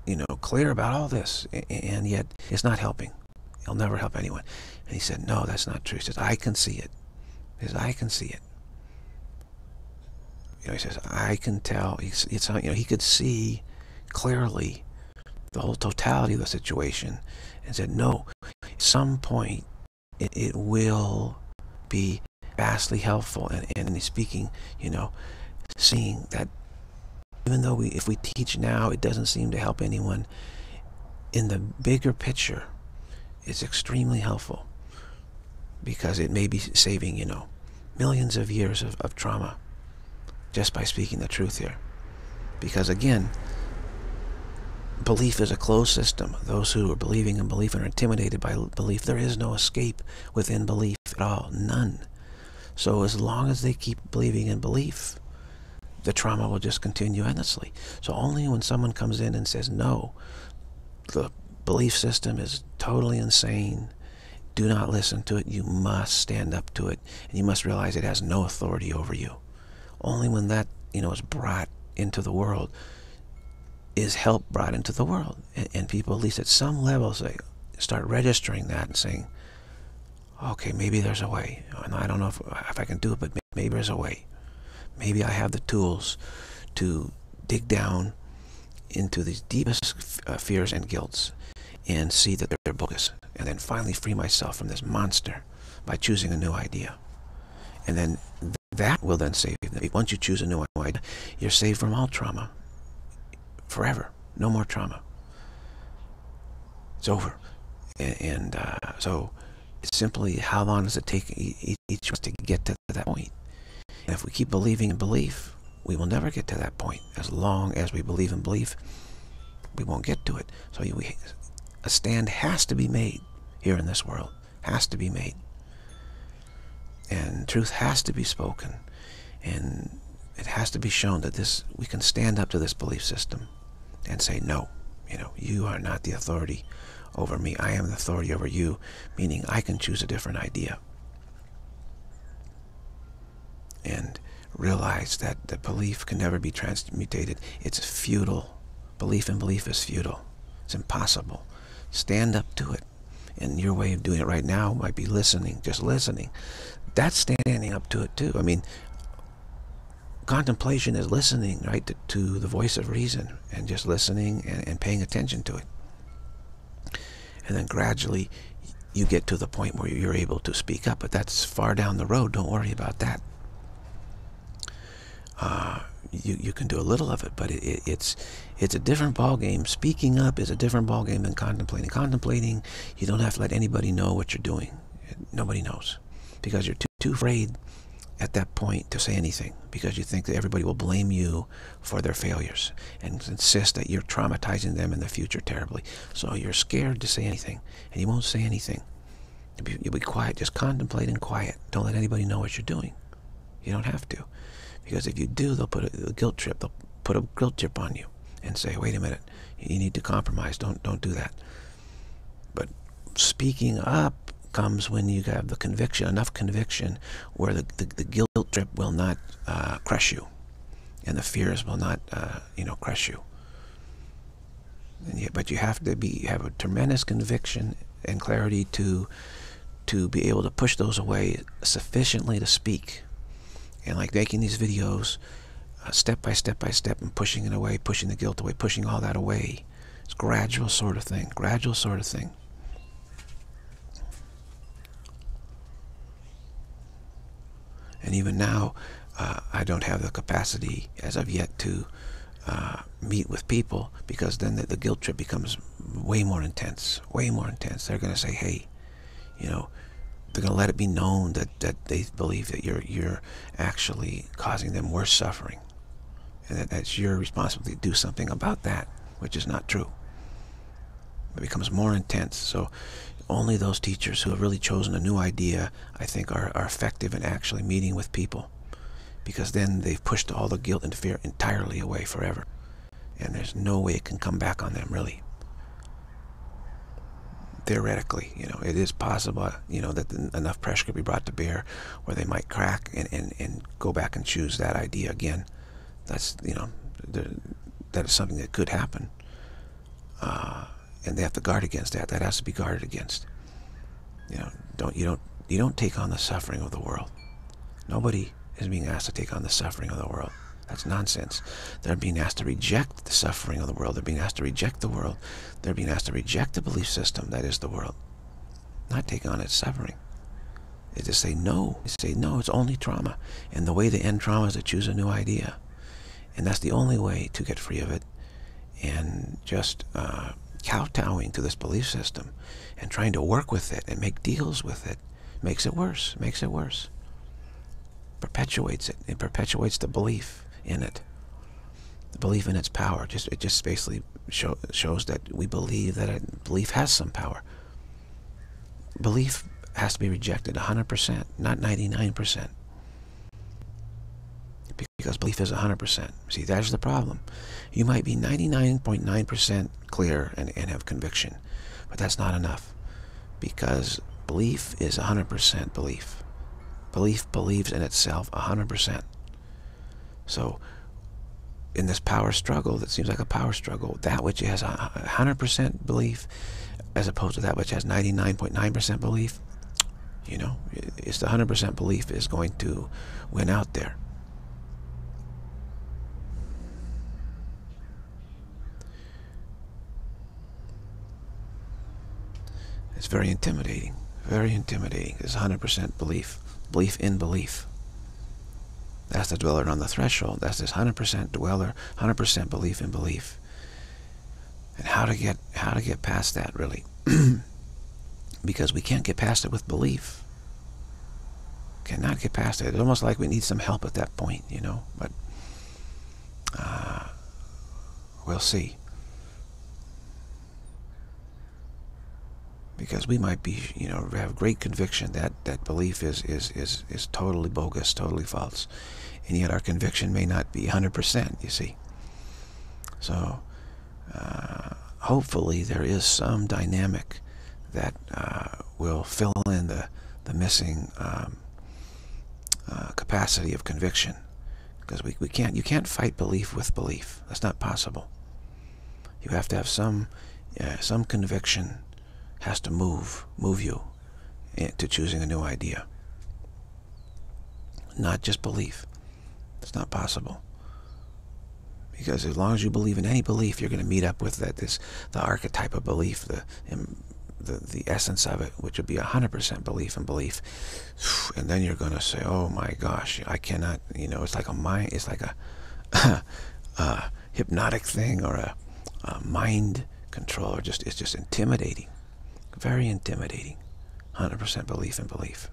you know clear about all this, and yet it's not helping. It'll never help anyone. And he said, No, that's not true. He says, I can see it. He says, I can see it. You know, he says, I can tell. It's, you know, he could see clearly the whole totality of the situation and said, no, at some point it, it will be vastly helpful. And, and he's speaking, you know, seeing that even though we, if we teach now, it doesn't seem to help anyone, in the bigger picture, it's extremely helpful because it may be saving, you know, millions of years of, of trauma just by speaking the truth here. Because again, belief is a closed system. Those who are believing in belief are intimidated by belief. There is no escape within belief at all. None. So as long as they keep believing in belief, the trauma will just continue endlessly. So only when someone comes in and says, no, the belief system is totally insane, do not listen to it. You must stand up to it. And you must realize it has no authority over you. Only when that, you know, is brought into the world is help brought into the world. And, and people, at least at some level, say, start registering that and saying, okay, maybe there's a way. And I don't know if, if I can do it, but maybe there's a way. Maybe I have the tools to dig down into these deepest uh, fears and guilts and see that they're bogus. And then finally free myself from this monster by choosing a new idea. And then that will then save you. Once you choose a new idea, you're saved from all trauma forever. No more trauma. It's over. And, uh, so simply how long does it take each of us to get to that point? And if we keep believing in belief, we will never get to that point. As long as we believe in belief, we won't get to it. So we, a stand has to be made here in this world. Has to be made. And truth has to be spoken. And it has to be shown that this we can stand up to this belief system and say, no, you know, you are not the authority over me. I am the authority over you, meaning I can choose a different idea. And realize that the belief can never be transmutated. It's futile. Belief in belief is futile. It's impossible. Stand up to it. And your way of doing it right now might be listening, just listening. That's standing up to it too. I mean, contemplation is listening, right, to, to, the voice of reason and just listening and, and paying attention to it. And then gradually you get to the point where you're able to speak up, but that's far down the road. Don't worry about that. Uh, you, you can do a little of it, but it, it, it's it's a different ball game. Speaking up is a different ball game than contemplating. Contemplating, you don't have to let anybody know what you're doing. Nobody knows because you're too, too afraid at that point to say anything because you think that everybody will blame you for their failures and insist that you're traumatizing them in the future terribly. So you're scared to say anything and you won't say anything. You'll be, you'll be quiet. Just contemplate and quiet. Don't let anybody know what you're doing. You don't have to. Because if you do, they'll put a, a guilt trip. They'll put a guilt trip on you and say, wait a minute, you need to compromise. Don't, don't do that. But speaking up comes when you have the conviction, enough conviction, where the, the, the guilt trip will not uh, crush you, and the fears will not, uh, you know, crush you. Yet, but you have to be have a tremendous conviction and clarity to to be able to push those away sufficiently to speak, and like making these videos, step by step by step, and pushing it away, pushing the guilt away, pushing all that away. It's gradual sort of thing, gradual sort of thing. And even now, uh, I don't have the capacity as of yet to uh, meet with people because then the, the, guilt trip becomes way more intense, way more intense. They're going to say, hey, you know, they're going to let it be known that, that they believe that you're, you're actually causing them worse suffering. And that, that's your responsibility to do something about that, which is not true. It becomes more intense. So only those teachers who have really chosen a new idea, I think, are, are effective in actually meeting with people. Because then they've pushed all the guilt and fear entirely away forever. And there's no way it can come back on them, really. Theoretically, you know, it is possible, you know, that enough pressure could be brought to bear where they might crack and, and, and go back and choose that idea again. That's, you know, that is something that could happen. Uh, and they have to guard against that. That has to be guarded against. You know, don't you don't you don't take on the suffering of the world. Nobody is being asked to take on the suffering of the world. That's nonsense. They're being asked to reject the suffering of the world. They're being asked to reject the world. They're being asked to reject the belief system that is the world. Not take on its suffering. It's to say no. Say no, it's only trauma. And the way to end trauma is to choose a new idea. And that's the only way to get free of it. And just uh, kowtowing to this belief system and trying to work with it and make deals with it makes it worse, makes it worse. Perpetuates it. It perpetuates the belief in it. The belief in its power. Just It just basically show, shows that we believe that it, belief has some power. Belief has to be rejected 100%, not 99% because belief is 100%. See, that's the problem. You might be 99.9% clear and, and have conviction, but that's not enough because belief is 100% belief. Belief believes in itself 100%. So in this power struggle that seems like a power struggle, that which has 100% belief as opposed to that which has 99.9% belief, you know, it's the 100% belief is going to win out there. It's very intimidating. Very intimidating. It's 100% belief. Belief in belief. That's the dweller on the threshold. That's this 100% dweller, 100% belief in belief. And how to get how to get past that really? because we can't get past it with belief. Cannot get past it. It's almost like we need some help at that point, you know. But uh, we'll see. Because we might be, you know, have great conviction that that belief is is is is totally bogus, totally false, and yet our conviction may not be 100%. You see. So, uh, hopefully, there is some dynamic that uh, will fill in the the missing um, uh, capacity of conviction, because we we can't you can't fight belief with belief. That's not possible. You have to have some uh, some conviction has to move, move you eh, to choosing a new idea. Not just belief. It's not possible. Because as long as you believe in any belief, you're going to meet up with that this the archetype of belief, the the, the essence of it, which would be 100% belief and belief. And then you're going to say, oh my gosh, I cannot, you know, it's like a mind, it's like a, a hypnotic thing or a, a mind control, or just, it's just intimidating. Very intimidating. 100% belief in belief.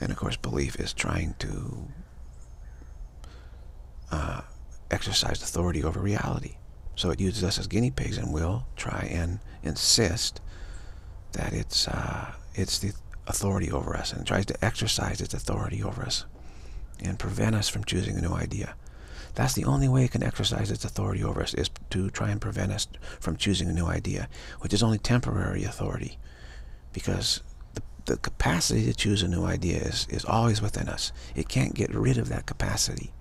And of course, belief is trying to uh, exercise authority over reality. So it uses us as guinea pigs and will try and insist that it's uh, it's the authority over us and tries to exercise its authority over us and prevent us from choosing a new idea. That's the only way it can exercise its authority over us is to try and prevent us from choosing a new idea, which is only temporary authority because the, the capacity to choose a new idea is, is always within us. It can't get rid of that capacity.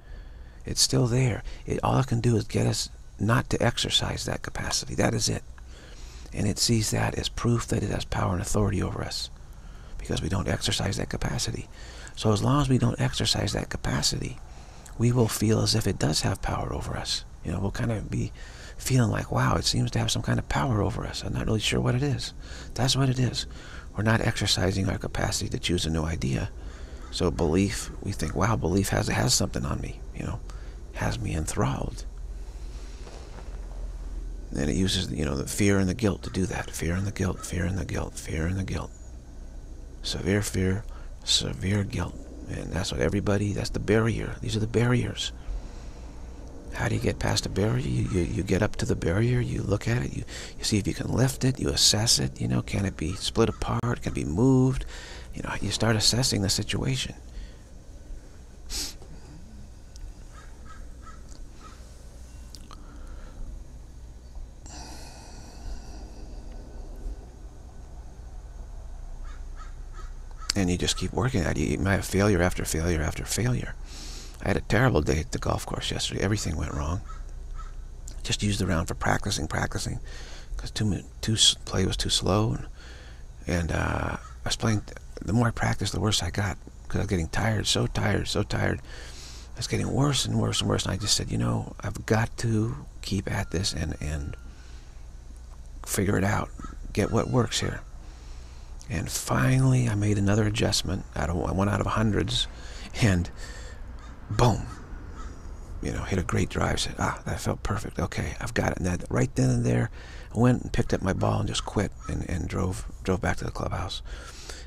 It's still there. It, all it can do is get us not to exercise that capacity. That is it. And it sees that as proof that it has power and authority over us because we don't exercise that capacity. So as long as we don't exercise that capacity, we will feel as if it does have power over us. You know, we'll kind of be feeling like, wow, it seems to have some kind of power over us. I'm not really sure what it is. That's what it is. We're not exercising our capacity to choose a new idea. So belief, we think, wow, belief has has something on me, you know, has me enthralled. And it uses, you know, the fear and the guilt to do that. Fear and the guilt, fear and the guilt, fear and the guilt. Severe fear, severe guilt. And that's what everybody, that's the barrier. These are the barriers. How do you get past a barrier? You, you, you get up to the barrier, you look at it, you, you see if you can lift it, you assess it, you know, can it be split apart, can it be moved? You know, you start assessing the situation. And you just keep working at it. You might have failure after failure after failure. I had a terrible day at the golf course yesterday. Everything went wrong. Just used the round for practicing, practicing, because too too play was too slow, and, and uh, I was playing. The more I practiced, the worse I got because I was getting tired, so tired, so tired. I was getting worse and worse and worse, and I just said, you know, I've got to keep at this and and figure it out, get what works here. And finally, I made another adjustment. Out of, I went out of hundreds, and boom, you know, hit a great drive. Said, ah, that felt perfect. Okay, I've got it. And that right then and there, I went and picked up my ball and just quit and, and drove drove back to the clubhouse.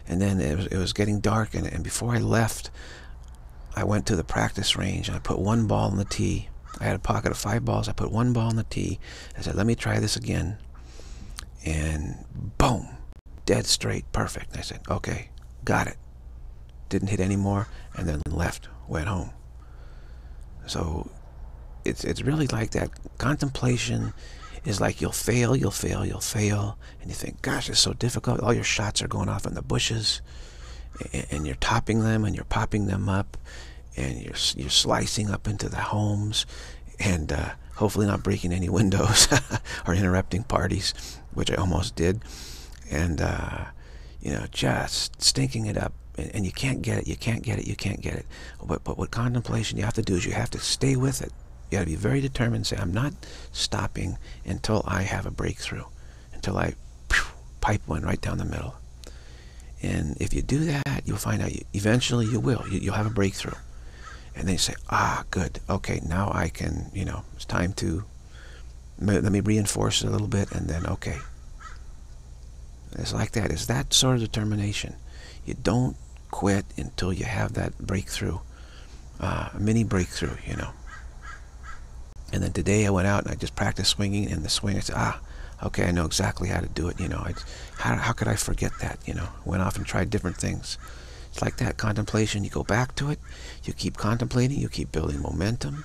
And then it was, it was getting dark, and, and before I left, I went to the practice range and I put one ball in the tee. I had a pocket of five balls. I put one ball in the tee. I said, let me try this again. And boom, dead straight, perfect. And I said, okay, got it. Didn't hit any more, and then left, went home. So it's it's really like that. Contemplation is like you'll fail, you'll fail, you'll fail, and you think, gosh, it's so difficult. All your shots are going off in the bushes, and you're topping them, and you're popping them up, and you're you're slicing up into the homes, and uh, hopefully not breaking any windows or interrupting parties, which I almost did, and uh, you know, just stinking it up and, you can't get it, you can't get it, you can't get it. But, but what contemplation you have to do is you have to stay with it. You got to be very determined and say, I'm not stopping until I have a breakthrough, until I pipe one right down the middle. And if you do that, you'll find out, you, eventually you will. You, you'll have a breakthrough. And then you say, ah, good. Okay, now I can, you know, it's time to, let me reinforce it a little bit, and then, okay. It's like that. It's that sort of determination. You don't quit until you have that breakthrough, uh, mini breakthrough, you know. And then today I went out and I just practiced swinging and the swing. I said, ah, okay, I know exactly how to do it. You know, I, how, how could I forget that? You know, went off and tried different things. It's like that contemplation. You go back to it. You keep contemplating. You keep building momentum.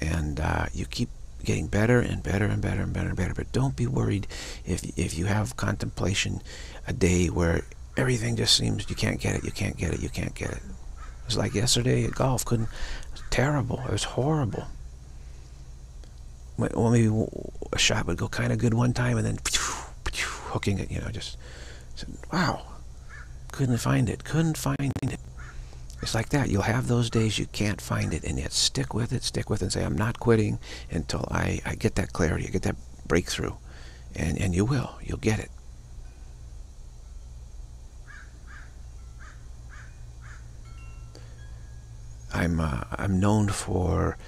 And uh, you keep getting better and better and better and better and better. But don't be worried if, if you have contemplation a day where everything just seems you can't get it, you can't get it, you can't get it. It was like yesterday at golf. Couldn't. Terrible. It was horrible. Well, maybe a shot would go kind of good one time, and then hooking it. You know, just said, wow. Couldn't find it. Couldn't find it. It's like that. You'll have those days you can't find it, and yet stick with it, stick with it, and say, I'm not quitting until I, I get that clarity, I get that breakthrough. And, and you will. You'll get it. I'm uh, I'm known for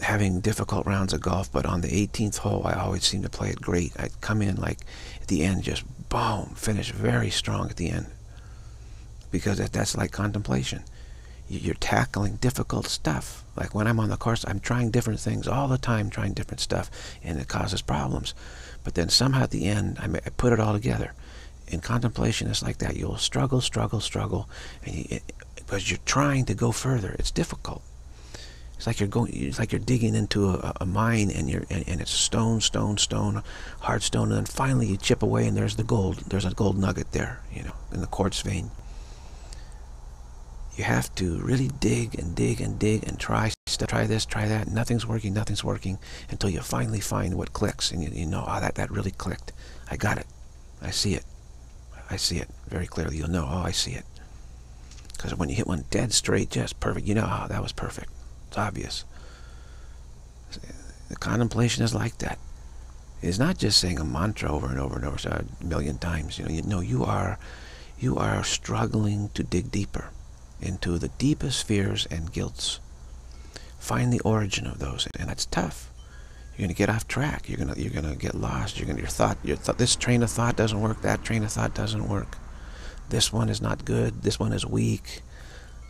having difficult rounds of golf, but on the 18th hole, I always seem to play it great. I'd come in like at the end, just boom, finish very strong at the end, because that's like contemplation. You're tackling difficult stuff. Like when I'm on the course, I'm trying different things all the time, trying different stuff, and it causes problems. But then somehow at the end, I, put it all together. In contemplation, it's like that. You'll struggle, struggle, struggle, and you, because you're trying to go further. It's difficult. It's like you're going. It's like you're digging into a, a mine, and you're and, and, it's stone, stone, stone, hard stone, and then finally you chip away, and there's the gold. There's a gold nugget there, you know, in the quartz vein. You have to really dig and dig and dig and try stuff, try this, try that. Nothing's working, nothing's working until you finally find what clicks, and you, you know, oh, that that really clicked. I got it. I see it. I see it very clearly. You'll know, oh, I see it. Because when you hit one dead straight, just perfect, you know how that was perfect. It's obvious. The contemplation is like that. It's not just saying a mantra over and over and over a million times. You know, you know, you are, you are struggling to dig deeper into the deepest fears and guilts. Find the origin of those, and that's tough. You're gonna get off track. You're gonna you're gonna get lost. You're gonna your thought your th this train of thought doesn't work. That train of thought doesn't work. This one is not good. This one is weak.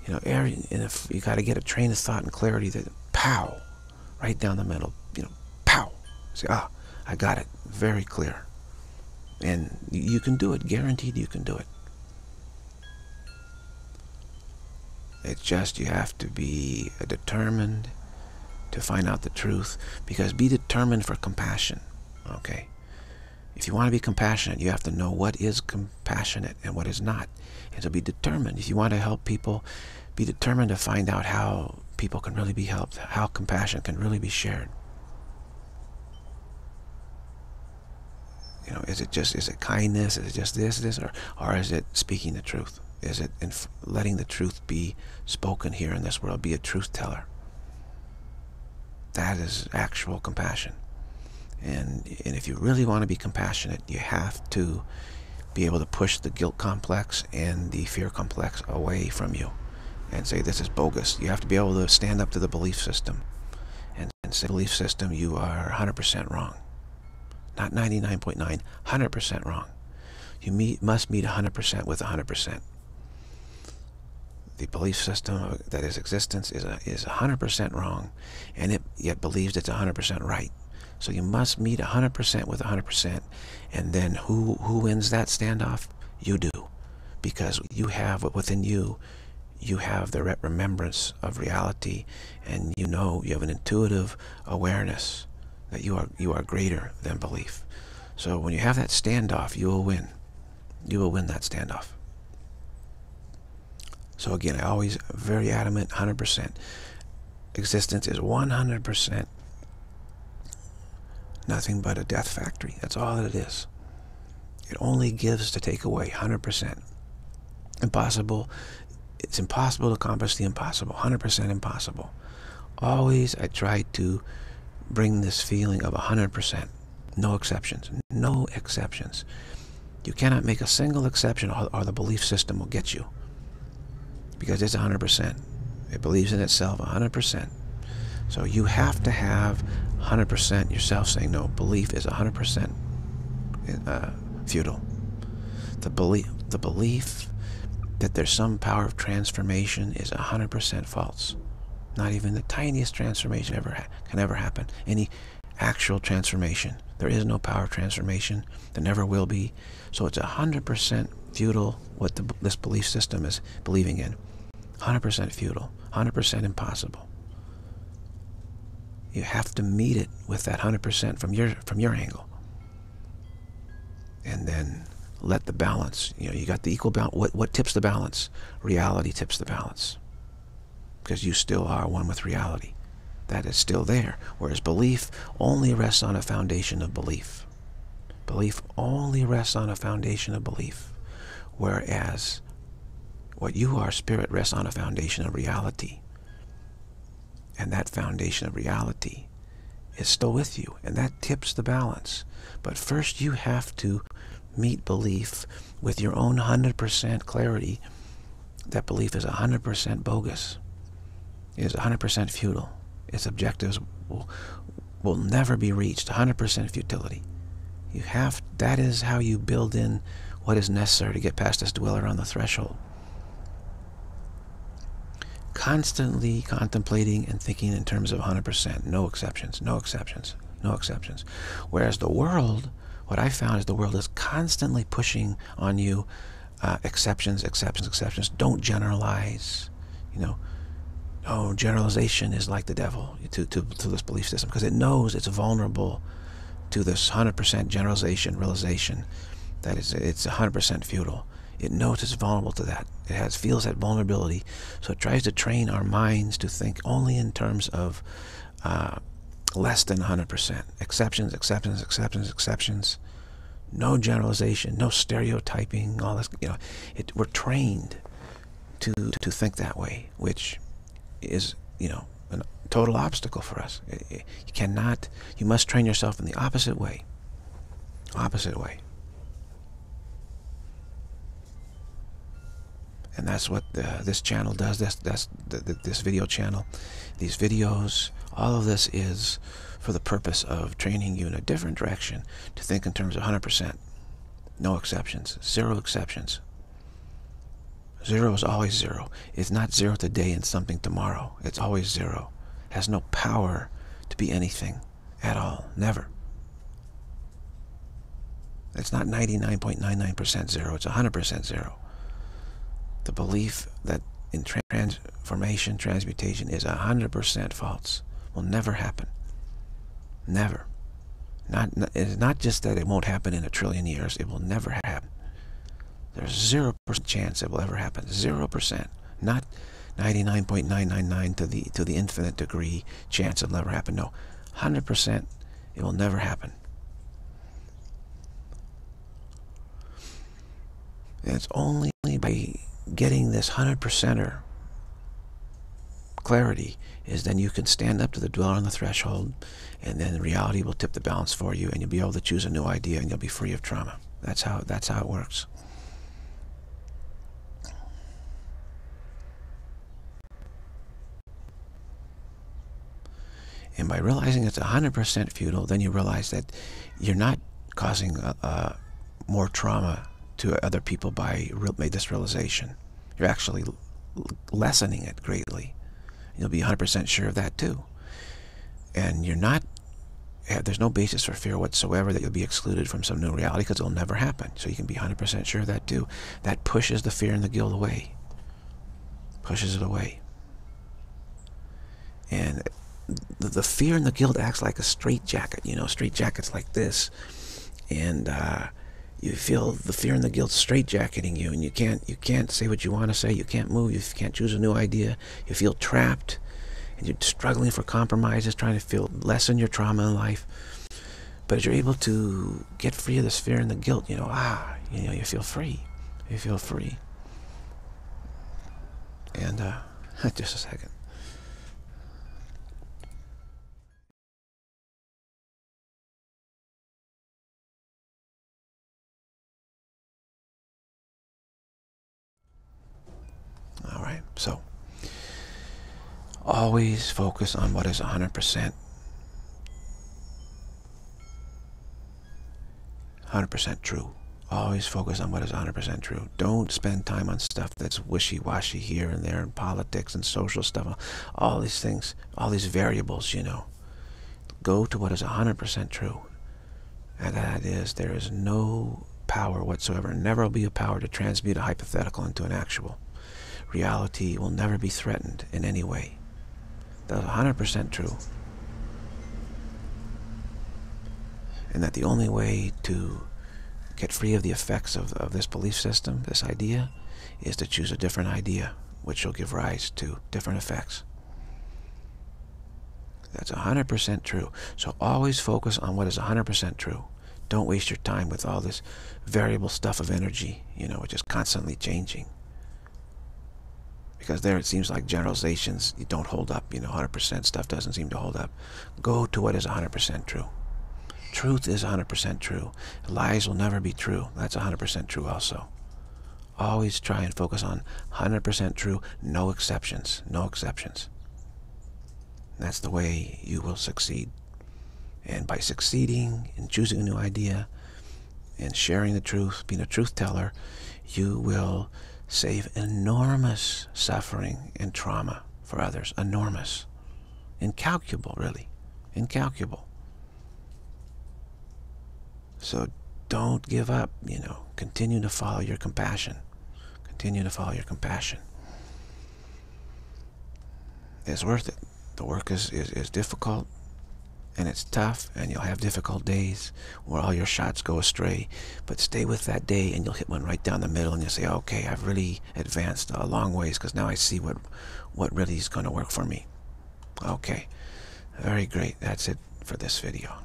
You know, every, and if you got to get a train of thought and clarity that pow, right down the middle. You know, pow. Say ah, I got it. Very clear. And you can do it. Guaranteed, you can do it. It's just you have to be uh, determined to find out the truth because be determined for compassion. Okay? If you want to be compassionate, you have to know what is compassionate and what is not. And so be determined. If you want to help people, be determined to find out how people can really be helped, how compassion can really be shared. You know, is it just, is it kindness? Is it just this, this, or, or is it speaking the truth? Is it letting the truth be spoken here in this world? Be a truth teller. That is actual compassion. And, and if you really want to be compassionate, you have to be able to push the guilt complex and the fear complex away from you and say this is bogus. You have to be able to stand up to the belief system and, and say, belief system, you are 100% wrong. Not 99.9, 100% wrong. You meet, must meet 100% with 100%. The belief system that is existence is a, is 100% wrong, and it yet believes it's 100% right. So you must meet 100% with 100%, and then who who wins that standoff? You do, because you have within you, you have the remembrance of reality, and you know you have an intuitive awareness that you are you are greater than belief. So when you have that standoff, you will win. You will win that standoff. So again, I always very adamant, 100%. Existence is 100% nothing but a death factory. That's all that it is. It only gives to take away, 100%. Impossible. It's impossible to accomplish the impossible, 100% impossible. Always I try to bring this feeling of 100%. No exceptions. No exceptions. You cannot make a single exception or, or the belief system will get you. Because it's 100%. It believes in itself 100%. So you have to have 100% yourself saying, no, belief is 100% uh, futile. The belief, the belief that there's some power of transformation is 100% false. Not even the tiniest transformation ever can ever happen. Any actual transformation. There is no power of transformation. There never will be. So it's 100% futile what the, this belief system is believing in. 100% futile. 100% impossible. You have to meet it with that 100% from your, from your angle. And then let the balance, you know, you got the equal balance. What, what tips the balance? Reality tips the balance because you still are one with reality. That is still there. Whereas belief only rests on a foundation of belief. Belief only rests on a foundation of belief. Whereas what you are, spirit, rests on a foundation of reality. And that foundation of reality is still with you. And that tips the balance. But first you have to meet belief with your own 100% clarity that belief is 100% bogus is 100% futile. Its objectives will, will never be reached, 100% futility. You have, that is how you build in what is necessary to get past this dweller on the threshold. Constantly contemplating and thinking in terms of 100%, no exceptions, no exceptions, no exceptions. Whereas the world, what I found is the world is constantly pushing on you uh, exceptions, exceptions, exceptions. Don't generalize, you know, oh, generalization is like the devil to, to, to this belief system because it knows it's vulnerable to this 100% generalization, realization that it's, it's 100% futile. It knows it's vulnerable to that. It has feels that vulnerability, so it tries to train our minds to think only in terms of uh, less than 100%. Exceptions, exceptions, exceptions, exceptions. No generalization, no stereotyping, all this. You know, it, we're trained to to think that way, which is, you know, a total obstacle for us. You cannot, you must train yourself in the opposite way. Opposite way. And that's what the, this channel does. That's, that's the, the, this video channel. These videos, all of this is for the purpose of training you in a different direction to think in terms of 100%. No exceptions. Zero exceptions. Zero is always zero. It's not zero today and something tomorrow. It's always zero. It has no power to be anything at all. Never. It's not 99.99% zero. It's 100% zero. The belief that in transformation, transmutation is 100% false will never happen. Never. Not, it's not just that it won't happen in a trillion years. It will never happen. There's 0% chance it will ever happen. 0%. Not 99.999 to the, to the infinite degree chance it'll never happen. No. 100% it will never happen. It's only by getting this 100%er clarity is then you can stand up to the dweller on the threshold and then reality will tip the balance for you and you'll be able to choose a new idea and you'll be free of trauma. That's how, that's how it works. And by realizing it's a 100% futile, then you realize that you're not causing uh, uh, more trauma to other people by made this realization. You're actually lessening it greatly. You'll be 100% sure of that too. And you're not, there's no basis for fear whatsoever that you'll be excluded from some new reality because it'll never happen. So you can be 100% sure of that too. That pushes the fear and the guilt away. Pushes it away. And the, the fear and the guilt acts like a straitjacket. You know, straitjacket's like this. And, uh, you feel the fear and the guilt straitjacketing you and you can't you can't say what you want to say you can't move you can't choose a new idea you feel trapped and you're struggling for compromises trying to feel lessen your trauma in life but as you're able to get free of this fear and the guilt you know ah you know you feel free you feel free. And uh just a second so always focus on what is 100%. 100% true. Always focus on what is 100% true. Don't spend time on stuff that's wishy-washy here and there and politics and social stuff. All these things, all these variables, you know. Go to what is 100% true. And that is, there is no power whatsoever. Never will be a power to transmute a hypothetical into an actual reality will never be threatened in any way. That's 100% true. And that the only way to get free of the effects of, of this belief system, this idea, is to choose a different idea, which will give rise to different effects. That's 100% true. So always focus on what is 100% true. Don't waste your time with all this variable stuff of energy, you know, which is constantly changing because there it seems like generalizations don't hold up. You know, 100% stuff doesn't seem to hold up. Go to what is 100% true. Truth is 100% true. Lies will never be true. That's 100% true also. Always try and focus on 100% true, no exceptions, no exceptions. That's the way you will succeed. And by succeeding in choosing a new idea and sharing the truth, being a truth teller, you will save enormous suffering and trauma for others. Enormous. Incalculable, really. Incalculable. So don't give up, you know. Continue to follow your compassion. Continue to follow your compassion. It's worth it. The work is, is, is difficult and it's tough and you'll have difficult days where all your shots go astray. But stay with that day and you'll hit one right down the middle and you'll say okay I've really advanced a long ways because now I see what what really is going to work for me. Okay. Very great. That's it for this video